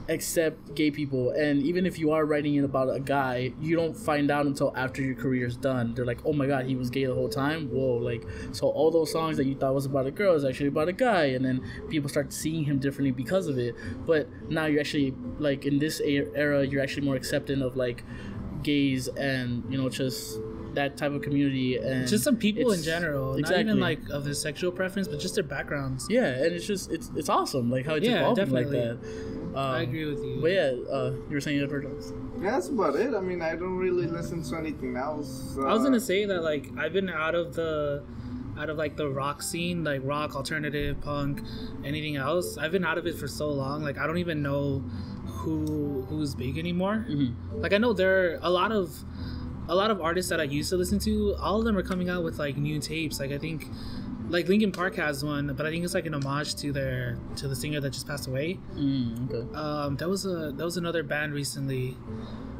accept gay people. And even if you are writing it about a guy you don't find out until after your career's done. They're like oh my god he was gay the whole time? Whoa like so all those songs that you thought was about a girl is actually about a guy. And then people start seeing him differently because of it. But now you're actually like in this era you're actually more accepting of like gays and you know just that type of community. And Just some people in general, not even like of their sexual preference, but just their backgrounds. yeah and it's just it's it's awesome like how it's Yeah, evolving like that um, I agree with you. but yeah uh, you were saying you had heard those. Yeah, that's about it. I mean, I don't really listen to anything else. Uh, I was gonna say that like I've been out of the out of like the rock scene, like rock, alternative, punk, anything else. I've been out of it for so long. Like I don't even know who who's big anymore. Mm-hmm. Like I know there are a lot of a lot of artists that I used to listen to. All of them are coming out with like new tapes. Like I think like Linkin Park has one, but I think it's like an homage to their to the singer that just passed away. Mm, okay. Um, that was a that was another band recently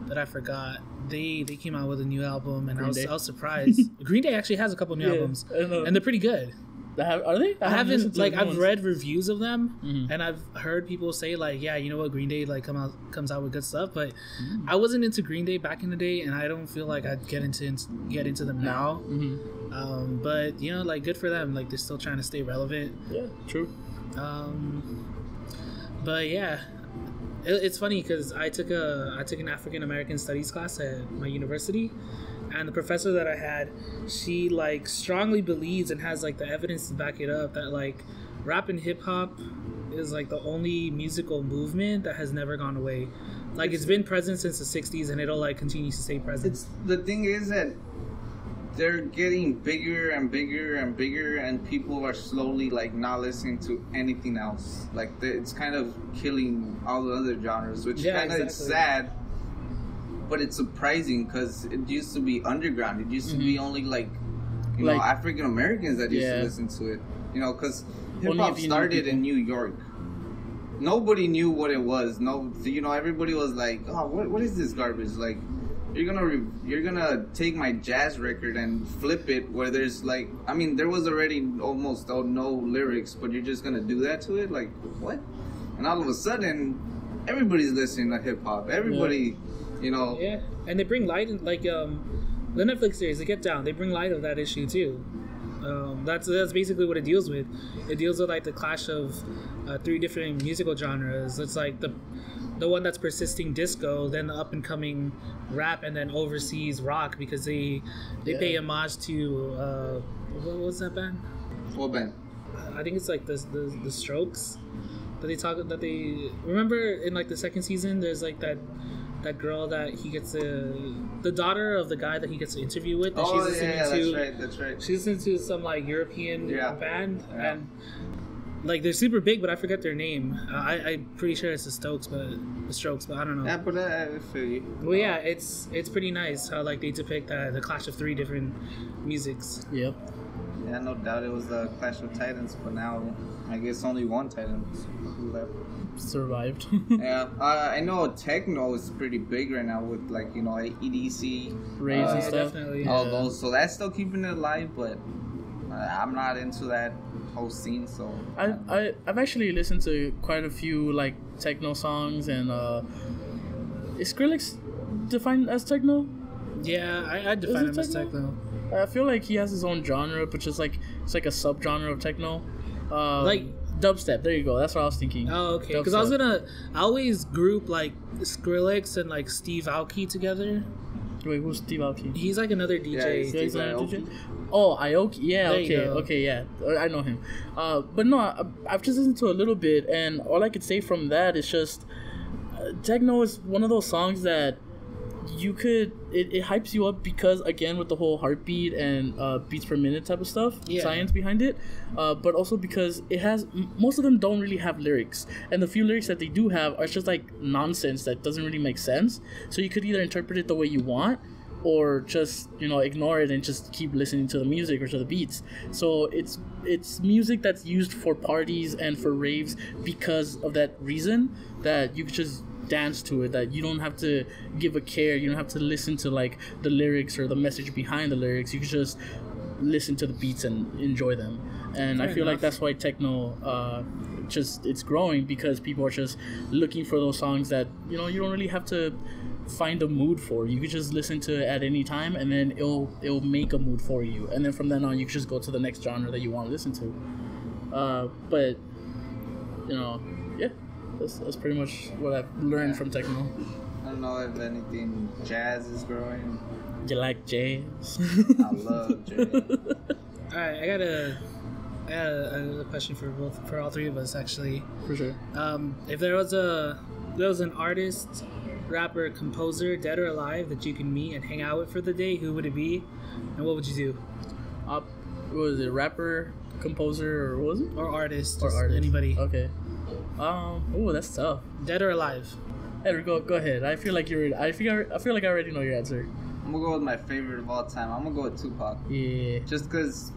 that I forgot. They they came out with a new album, and I was Day? I was surprised. Green Day actually has a couple new Yeah, albums, and they're pretty good. Have- are they? I listened haven't like I've ones. read reviews of them, Mhm. and I've heard people say like, yeah, you know what, Green Day like come out comes out with good stuff, but Mm. I wasn't into Green Day back in the day, and I don't feel like I'd get into get into them now. Mhm. Um, but you know, like good for them. Like they're still trying to stay relevant. Yeah, true. Um, but yeah, it, it's funny because I took a I took an African American studies class at my university, and the professor that I had, she like strongly believes and has like the evidence to back it up that like rap and hip hop is like the only musical movement that has never gone away. Like it's been present since the '60s, and it'll like continue to stay present. It's the thing is that they're getting bigger and bigger and bigger, and people are slowly like not listening to anything else. Like it's kind of killing all the other genres, which Yeah, kind of exactly. is sad. But it's surprising because it used to be underground. It used to be only like you know Mm-hmm. African Americans that used Yeah. to listen to it. You know, because hip hop know started in New York. Nobody knew what it was. No, you know, everybody was like, "Oh, what, what is this garbage?" Like, you're gonna re- you're gonna take my jazz record and flip it where there's like, I mean, there was already almost oh, no lyrics, but you're just gonna do that to it? Like, what? And all of a sudden, everybody's listening to hip hop. Everybody, you know, Yeah, and they bring light in like um the Netflix series, The Get Down. They bring light of that issue too. Um, that's that's basically what it deals with. It deals with like the clash of uh, three different musical genres. It's like the the one that's persisting disco, then the up and coming rap, and then overseas rock because they they pay homage to uh, what was that band? well, Ben. I think it's like the the, the Strokes that they talk that they remember in like the second season. There's like that that girl that he gets to the daughter of the guy that he gets to interview with. And Oh she's yeah, listening yeah, to that's right, that's right. she's listening to some like European Yeah. band and. Like they're super big, but I forget their name. Uh, I I'm pretty sure it's the Stokes, but the Strokes, but I don't know. Yeah, but I, I feel you. Well, yeah, it's it's pretty nice how like they depict uh, the clash of three different musics. Yep. Yeah, no doubt it was the Clash of Titans, but now I guess only one Titan left. Survived. yeah, uh, I know techno is pretty big right now with like you know EDC, Raves uh, and stuff. definitely. all Yeah. those. So that's still keeping it alive, but uh, I'm not into that whole scene. So I, I I've actually listened to quite a few like techno songs and uh is Skrillex defined as techno? Yeah, I, I define it him as techno? techno. I feel like he has his own genre, but just like it's like a subgenre of techno. Um, Like- dubstep. There you go. That's what I was thinking. Oh, okay. Because I was gonna, I always group like Skrillex and like Steve Aoki together. Wait, who's Steve Aoki? He's like another DJ. Yeah, he's- Yeah, he's Steve on Aoki? DJ? Oh, Aoki. Yeah, There you okay, go. okay, yeah. I know him. Uh, but no, I, I've just listened to a little bit, and all I could say from that is just uh, techno is one of those songs that you could it, it hypes you up because again with the whole heartbeat and uh, beats per minute type of stuff Yeah. science behind it uh, but also because it has m- most of them don't really have lyrics and the few lyrics that they do have are just like nonsense that doesn't really make sense so you could either interpret it the way you want or just you know ignore it and just keep listening to the music or to the beats so it's it's music that's used for parties and for raves because of that reason that you could just dance to it that you don't have to give a care you don't have to listen to like the lyrics or the message behind the lyrics. You can just listen to the beats and enjoy them. And i Fair feel like that's why techno uh just it's growing because people are just looking for those songs that you know you don't really have to find a mood for. You could just listen to it at any time and then it'll it'll make a mood for you. And then from then on you can just go to the next genre that you want to listen to. Uh but you know that's, that's pretty much what i've learned from techno. I don't know if anything jazz is growing. you like jazz? I love jazz. All right, I got a, I got a, another question for both for all three of us actually. for sure. Um, if there was a there was an artist, rapper, composer, dead or alive that you can meet and hang out with for the day, who would it be, and what would you do? uh, was it rapper composer or what was it? Or artist, or artist. anybody, okay um oh that's tough dead or alive. Edward, go go ahead. I feel like you're. I feel. I feel like I already know your answer. I'm gonna go with my favorite of all time. I'm gonna go with Tupac. Yeah. Just because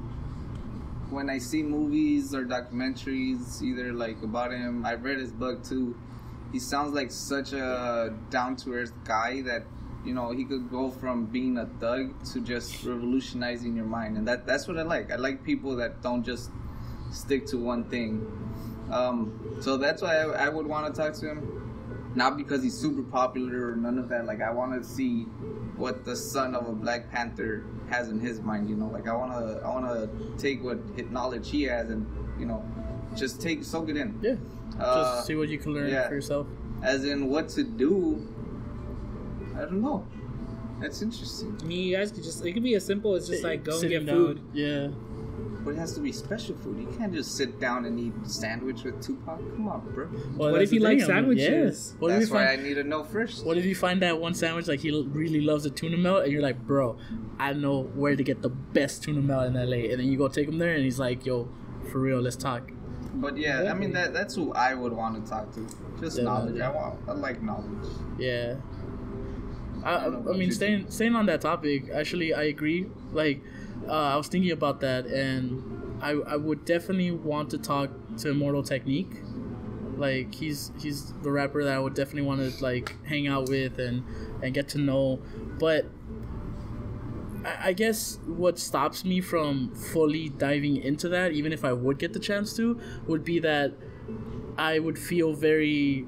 when I see movies or documentaries, either like about him, I've read his book too. He sounds like such a down to earth guy that you know he could go from being a thug to just revolutionizing your mind, and that that's what I like. I like people that don't just stick to one thing. Um, so that's why I, I would want to talk to him. Not because he's super popular or none of that. Like I want to see what the son of a Black Panther has in his mind. You know, like I want to I want to take what his knowledge he has and you know just take soak it in. Yeah. Uh, Just see what you can learn yeah. for yourself. As in what to do. I don't know. That's interesting. I mean, you guys could just it could be as simple as just like go and get down. food. Yeah. But it has to be special food. You can't just sit down and eat sandwich with Tupac. Come on, bro. Well, What if you the like thing, I mean, sandwiches? Yeah. What if That's you why find? I need to know first. What if you find that one sandwich like he really loves a tuna melt and you're like, bro, I know where to get the best tuna melt in LA, and then you go take him there and he's like, yo, for real, let's talk. But yeah, I mean that that's who I would want to talk to. Just Yeah, knowledge. yeah. I want. I like knowledge. Yeah. I, I I mean, you. staying staying on that topic, actually, I agree. Like, uh, I was thinking about that, and I I would definitely want to talk to Immortal Technique. Like, he's he's the rapper that I would definitely want to like hang out with and and get to know. But I, I guess what stops me from fully diving into that, even if I would get the chance to, would be that I would feel very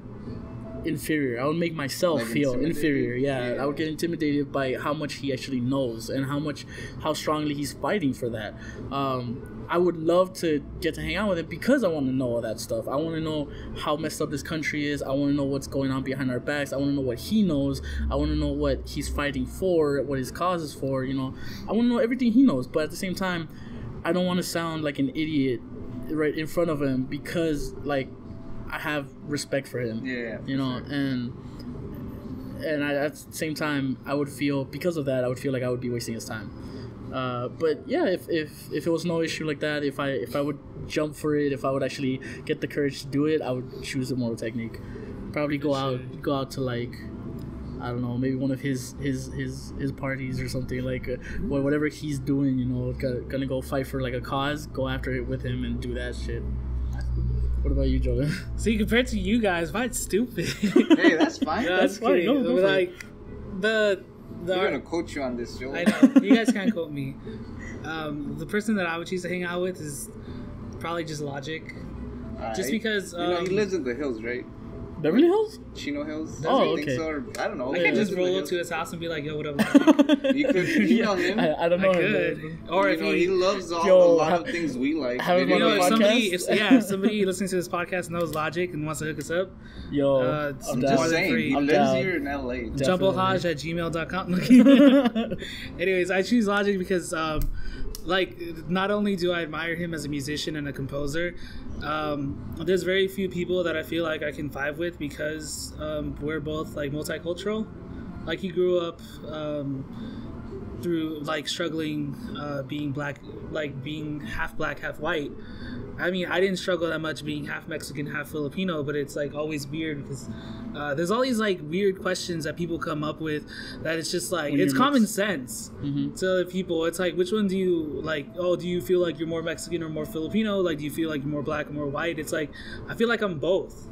inferior. I would make myself Like feel inferior. Yeah, Yeah. I would get intimidated by how much he actually knows and how much how strongly he's fighting for that. Um, I would love to get to hang out with him because I want to know all that stuff. I want to know how messed up this country is. I want to know what's going on behind our backs. I want to know what he knows. I want to know what he's fighting for, what his cause is for. You know, I want to know everything he knows. But at the same time, I don't want to sound like an idiot right in front of him because like I have respect for him Yeah. you know sure. and and I, at the same time i would feel because of that i would feel like i would be wasting his time uh, but yeah if, if if it was no issue like that if i if i would jump for it if i would actually get the courage to do it i would choose the moral technique probably go out go out to like I don't know, maybe one of his his his his parties or something like uh, whatever he's doing, you know, gonna, gonna go fight for like a cause, go after it with him and do that shit. What about you, Jordan? See, compared to you guys, mine's stupid. Hey, that's fine. Yeah, That's fine. kidding. No, go like the the We're gonna quote you on this, Joe. I know you guys can't quote me. Um, the person that I would choose to hang out with is probably just Logic, Alright. just because. You know, he um, lives in the hills, right? Beverly Hills? Chino Hills. Oh, I think okay. so. Or, I don't know. I He can't just roll up to his house and be like, "Yo, what up?" You could email him. I, I don't know. I could, man. or you if know, he, he loves all Yo, a lot have- of things we like. have him you on know, the if like- somebody, if, yeah, if somebody listening to this podcast knows Logic and wants to hook us up, Yo, Uh, it's I'm I'm more just than saying, free. he I'm lives down. here in LA. Definitely. jumblhoj at gmail.com. Anyways, I choose Logic because, um, like, not only do I admire him as a musician and a composer, um, there's very few people that I feel like I can vibe with because um, we're both like multicultural. like he grew up um, through like struggling uh, being black, like being half black, half white. I mean, I didn't struggle that much being half Mexican, half Filipino, but it's like always weird because uh, there's all these like weird questions that people come up with that it's just like When it's common mixed. sense Mhm. to other people. It's like which one do you like? Oh, do you feel like you're more Mexican or more Filipino? Like, do you feel like you're more black or more white? It's like I feel like I'm both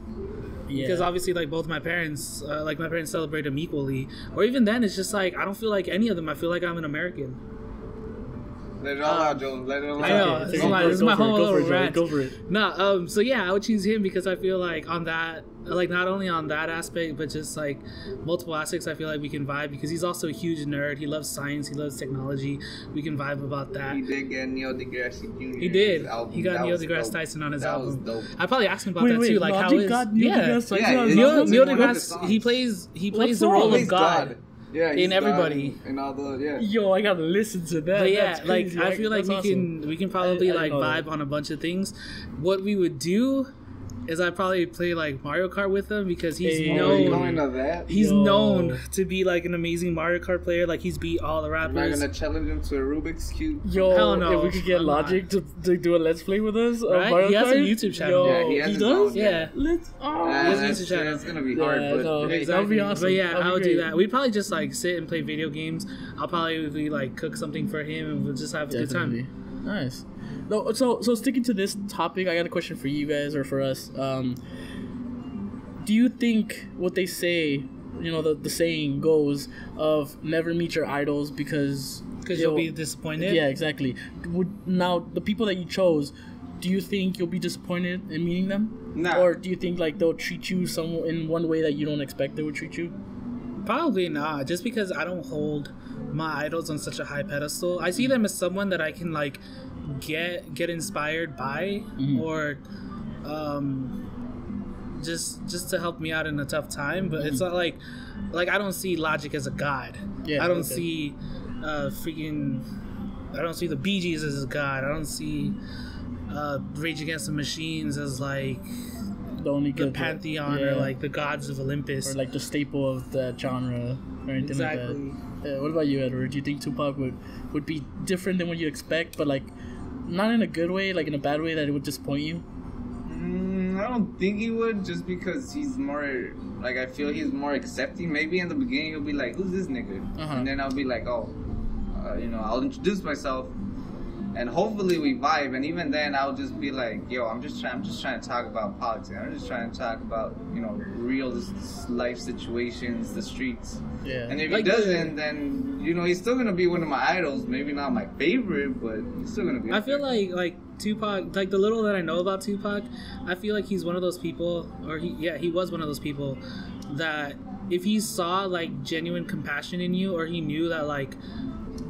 Yeah. because obviously like both my parents uh, like my parents celebrate them equally or even then it's just like i don't feel like any of them i feel like i'm an american Let it all out, Joe. Let it all I know, Okay, this is my- for it, this is go my for it, whole go for it, little rant. Go for it. no um so yeah i would choose him because i feel like on that like not only on that aspect but just like multiple aspects i feel like we can vibe because he's also a huge nerd he loves science he loves technology we can vibe about that He did get Neil deGrasse Jr. he did album. he got That neil degrasse dope. tyson on his That was album dope. i probably asked him about Wait, that wait, too like how Logic is got Neil yeah deGrasse Tyson Yeah, on his it's- Neil. Neil One of the deGrasse he plays he What plays the role of god Yeah, in everybody. God And all the yeah. Yo, I gotta listen to that. But yeah, That's like. I feel like we awesome. can we can probably I- I like know that. vibe on a bunch of things. What we would do is I probably play like Mario Kart with him because he's Hey. Oh, you known to that? he's Yo. known to be like an amazing Mario Kart player. Like he's beat all the Am I rappers. gonna challenge him to a Rubik's cube? Yo, Hell no, if we could get I'm. Logic to, to do a let's play with us, uh, Right? Mario He has a YouTube channel. Yo, Yeah, he has he his does. own, yeah. Let's. Oh, Yeah, Yes, that's, he's a channel. that's gonna be Yeah, hard, but no. hey, That would be awesome. But yeah, I would do that. We'd probably just like sit and play video games. I'll probably like cook something for him and we'll just have a Definitely. good time. Nice. No, so so sticking to this topic, I got a question for you guys or for us. Um, do you think what they say, you know, the, the saying goes of never meet your idols because Because you'll they'll- be disappointed. Yeah, exactly. Would now the people that you chose, do you think you'll be disappointed in meeting them? Nah. Or do you think like they'll treat you some in one way that you don't expect they would treat you? Probably not. Just because I don't hold my idols on such a high pedestal. I see them as someone that I can like get get inspired by Mhm. or um just just to help me out in a tough time. But it's not like like I don't see Logic as a god. Yeah, I don't okay. see uh freaking I don't see the Bee Gees as a god. I don't see uh Rage Against the Machines as like The only the pantheon yeah. or like the gods of Olympus. or like the staple of the genre or anything exactly. like that. Yeah, what about you, Edward? Do you think Tupac would would be different than what you expect, but like not in a good way, like in a bad way that it would disappoint you? Mm, I don't think he would, just because he's more like I feel he's more accepting. Maybe in the beginning he'll be like, "Who's this nigga?" Uh-huh. and then I'll be like, "Oh, uh, you know, I'll introduce myself." And hopefully we vibe, and even then I'll just be like, "Yo, I'm just trying. I'm just trying to talk about politics. I'm just trying to talk about you know real s- life situations, the streets." Yeah. And if Like he doesn't, then you know he's still gonna be one of my idols. Maybe not my favorite, but he's still gonna be. I feel there. like like Tupac, like the little that I know about Tupac, I feel like he's one of those people, or he yeah he was one of those people that if he saw like genuine compassion in you, or he knew that like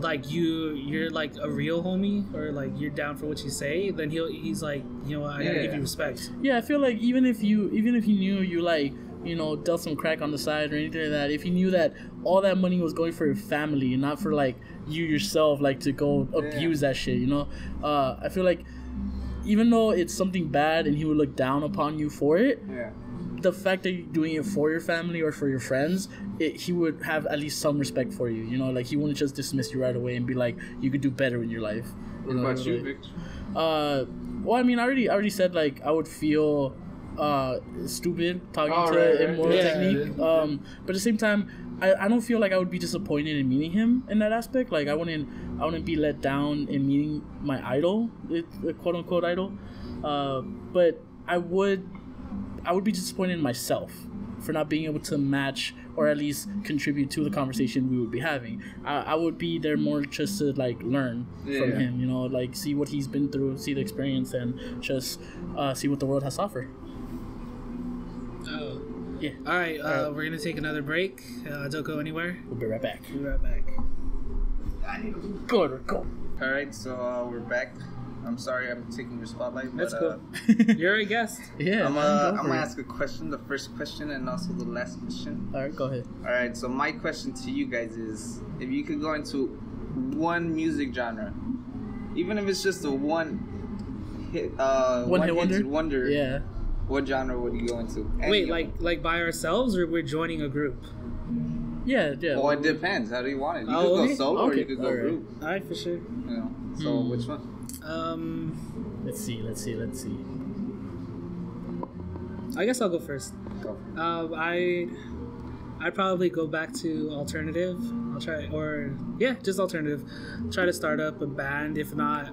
like you you're like a real homie, or like you're down for what you say, then he'll he's like you know what, I gotta Yeah. give you respect. Yeah, I feel like even if you even if you knew you like you know dealt some crack on the side or anything like that, if you knew that all that money was going for your family and not for like you yourself, like to go abuse that shit, you know, uh, I feel like even though it's something bad and he would look down upon you for it, yeah. The fact that you're doing it for your family or for your friends, it, he would have at least some respect for you. You know, like he wouldn't just dismiss you right away and be like, you could do better in your life. What know, about you, like- Victor? uh, well, I mean, I already, I already said like I would feel uh stupid talking Oh, to right, right. Immortal Yeah. technique. Um, but at the same time, I, I don't feel like I would be disappointed in meeting him in that aspect. Like I wouldn't, I wouldn't be let down in meeting my idol, it, the quote unquote idol. Uh, but I would, I would be disappointed in myself for not being able to match or at least contribute to the conversation we would be having. I, I would be there more just to like learn from him, you know, like see what he's been through, see the experience, and just uh, see what the world has to offer. Oh. Yeah, All right, uh, Alright. we're gonna take another break. Uh, don't go anywhere. we'll be right back. We'll be right back. Go, go. All right, so uh, we're back. I'm sorry I'm taking your spotlight, but That's uh, cool. You're a guest. yeah, I'm, uh, I'm gonna ask a question, the first question and also the last question. All right, go ahead. All right, so my question to you guys is: If you could go into one music genre, even if it's just a one hit, uh, One hit wonder? wonder, Yeah. what genre would you go into? Any Wait, like like by ourselves or we're joining a group? Yeah, yeah. Well, it depends. How do you want it? You Oh, could okay. go solo or you could go alright. group. All right, for sure. You know. So Hmm. which one? Um, Let's see. Let's see. Let's see. I guess I'll go first. Go. Um, I I'd probably go back to alternative. I'll try or yeah, just alternative. Try to start up a band. If not,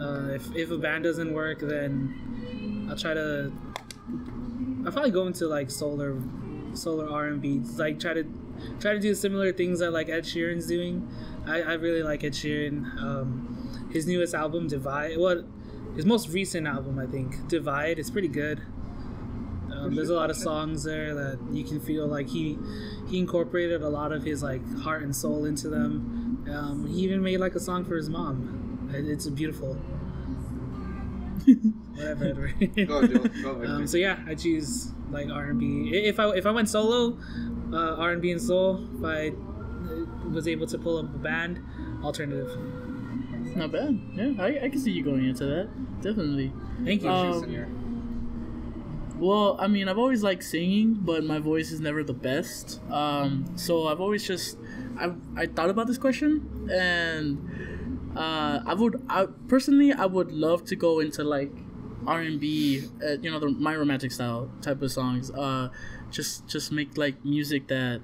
uh, if if a band doesn't work, then I'll try to. I'll probably go into like solar, solar R and B. Like try to try to do similar things that like Ed Sheeran's doing. I, I really like Ed Sheeran. Um, his newest album, Divide. What his most recent album, I think, Divide, is pretty good. Um, there's a lot of songs there that you can feel like he he incorporated a lot of his like heart and soul into them. Um, he even made like a song for his mom. It's beautiful. Whatever. Edward. Go, Joe. Go, Victor. um, so yeah, I choose like R and B. If I if I went solo, uh, R and B and soul. If I uh, was able to pull up a band, alternative. Not bad. Yeah, I, I can see you going into that. Definitely. Thank you. Um, Well, I mean, I've always liked singing, but my voice is never the best. Um, so I've always just, I I thought about this question, and uh, I would, I personally, I would love to go into like R and B, uh, you know, the my romantic style type of songs. Uh, just just make like music that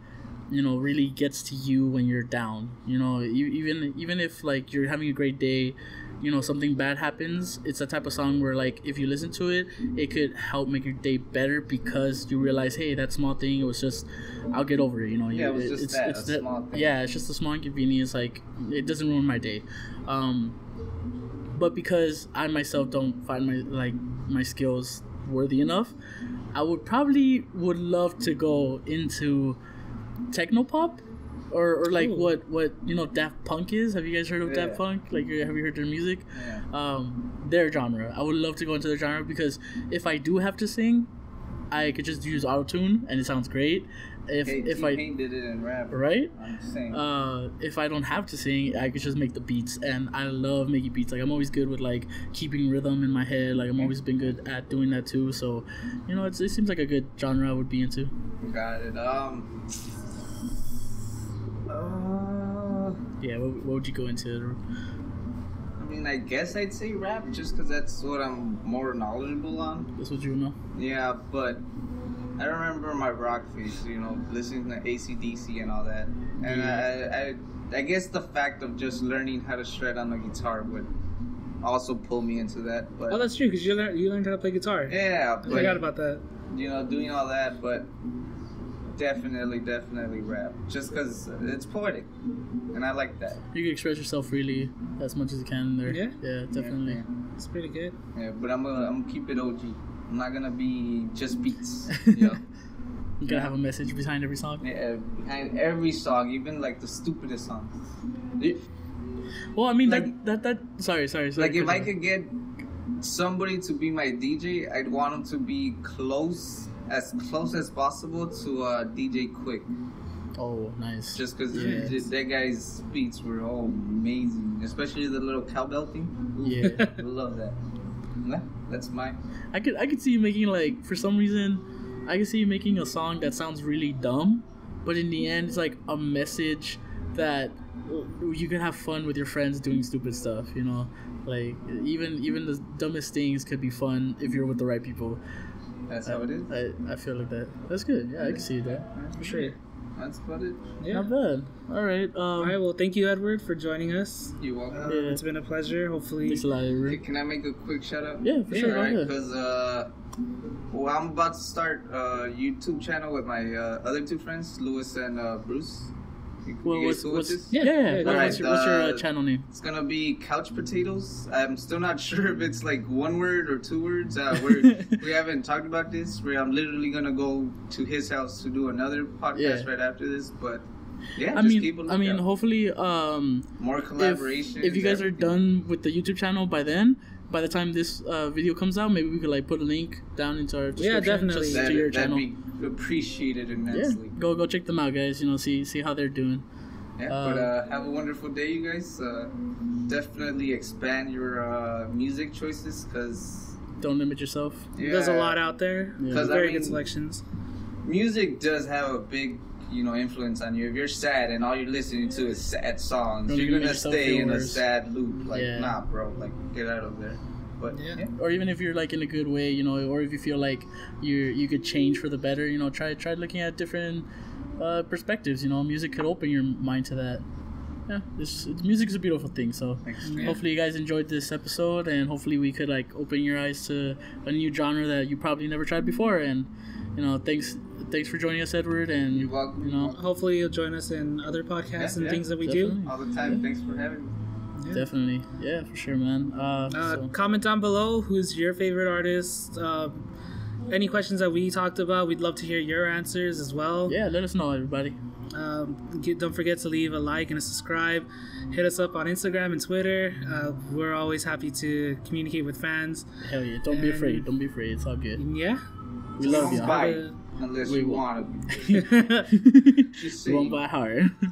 you know really gets to you when you're down. You know, even even if like you're having a great day you know something bad happens it's a type of song where like if you listen to it it could help make your day better because you realize hey that small thing it was just i'll get over it you know Yeah, it was just it's, that, it's a small thing. yeah it's just a small inconvenience like it doesn't ruin my day um but because i myself don't find my like my skills worthy enough i would probably would love to go into techno pop or, or like Ooh. what what you know Daft Punk is. Have you guys heard of Yeah. Daft Punk? Like, have you heard their music? Yeah. Um, their genre. I would love to go into their genre because if I do have to sing, I could just use auto tune and it sounds great. If Hey, if I did it in rap. right, I'm uh, if I don't have to sing, I could just make the beats, and I love making beats. Like I'm always good with like keeping rhythm in my head. Like I'm always been good at doing that too. So, you know, it's, it seems like a good genre I would be into. Got it. Um. Uh, Yeah, what, what would you go into? I mean, I guess I'd say rap just because that's what I'm more knowledgeable on. That's what you know. Yeah, but I remember my rock phase, you know, listening to ACDC and all that. And I, I, I guess the fact of just learning how to shred on the guitar would also pull me into that. But Oh, that's true because you learned you learned how to play guitar. yeah, I forgot about that. you know, doing all that, but definitely, definitely rap. Just because it's poetic, and I like that. You can express yourself freely as much as you can there. Yeah? Yeah, definitely. Yeah, It's pretty good. yeah, but I'm gonna, I'm gonna keep it OG. I'm not gonna be just beats. You know? You gotta have a message behind every song. yeah, behind every song, even like the stupidest songs. Well, I mean Like- that that that. Sorry, sorry. sorry Like if cut I could get somebody to be my DJ, I'd want them to be close, as close as possible to uh, DJ Quik. Oh, nice. Just because Yes. that guy's beats were all amazing, especially the little cowbell thing. Ooh, Yeah. Love that. That's my. I could I could see you making like for some reason, I could see you making a song that sounds really dumb, but in the end it's like a message that you can have fun with your friends doing stupid stuff. You know, like even even the dumbest things could be fun if you're with the right people. That's how it is. I, I feel like that. That's good. Yeah, I can see that. For sure. That's about it. Yeah. Not bad. All right. Um, All right. Well, thank you, Edward, for joining us. You're welcome. Uh, Yeah. It's been a pleasure. Hopefully, thanks a lot, Hey, can I make a quick shout out? Yeah, for Yeah, sure. Go Alright, ahead. because uh, well, I'm about to start a YouTube channel with my uh, other two friends, Lewis and uh, Bruce. You, Well, what's, guys cool with what's, yeah, Yeah, yeah. yeah, What- go what's, your, what's your uh, Uh, channel name? It's gonna be couch potatoes. I'm still not sure if it's like one word or two words. Uh, we're, we haven't talked about this. Where I'm literally gonna go to his house to do another podcast Yeah. right after this. But yeah, I just mean, keep a I mean, lookout. hopefully, um, more collaboration. if you guys are done with the YouTube channel by then, by the time this uh, video comes out, maybe we could like put a link down into our Yeah, definitely. just that, to your that'd channel. be appreciated yeah, immensely. go go check them out, guys. You know, see see how they're doing. Yeah, Uh, but uh, have a wonderful day, you guys. Uh, definitely expand your uh, music choices because Don't limit yourself. yeah, there's a lot out there. Yeah. There's 'Cause I Very mean- good selections. Music does have a big you know influence on you. If you're sad and all you're listening to is sad songs, Don't you're gonna stay in a sad loop. Like Yeah. nah, bro, like get out of there. But Yeah. yeah, or even if you're like in a good way, you know, or if you feel like you you could change for the better, you know, try try looking at different uh, perspectives. You know, music could open your mind to that. Yeah, this it's, music is a beautiful thing. So thanks. Hopefully you guys enjoyed this episode, and hopefully we could like open your eyes to a new genre that you probably never tried before. And you know, thanks thanks for joining us, Edward. And You're welcome. You know, Hopefully, you'll join us in other podcasts Yeah, and yeah, things that we definitely. all the time. Thanks for having me. Yeah. Definitely, yeah, for sure, man. Uh, Uh, so- comment down below who's your favorite artist. Uh, any questions that we talked about, we'd love to hear your answers as well. yeah, let us know, everybody. Um, get, don't forget to leave a like and a subscribe. Hit us up on Instagram and Twitter. Uh, we're always happy to communicate with fans. Hell yeah, don't be afraid. Don't be afraid. It's all good. Yeah. We love Don't you. bite Uh, unless we you will. want to. Just Won't saying. buy hard.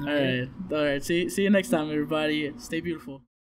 all right, all right. See, see you next time, everybody. Stay beautiful.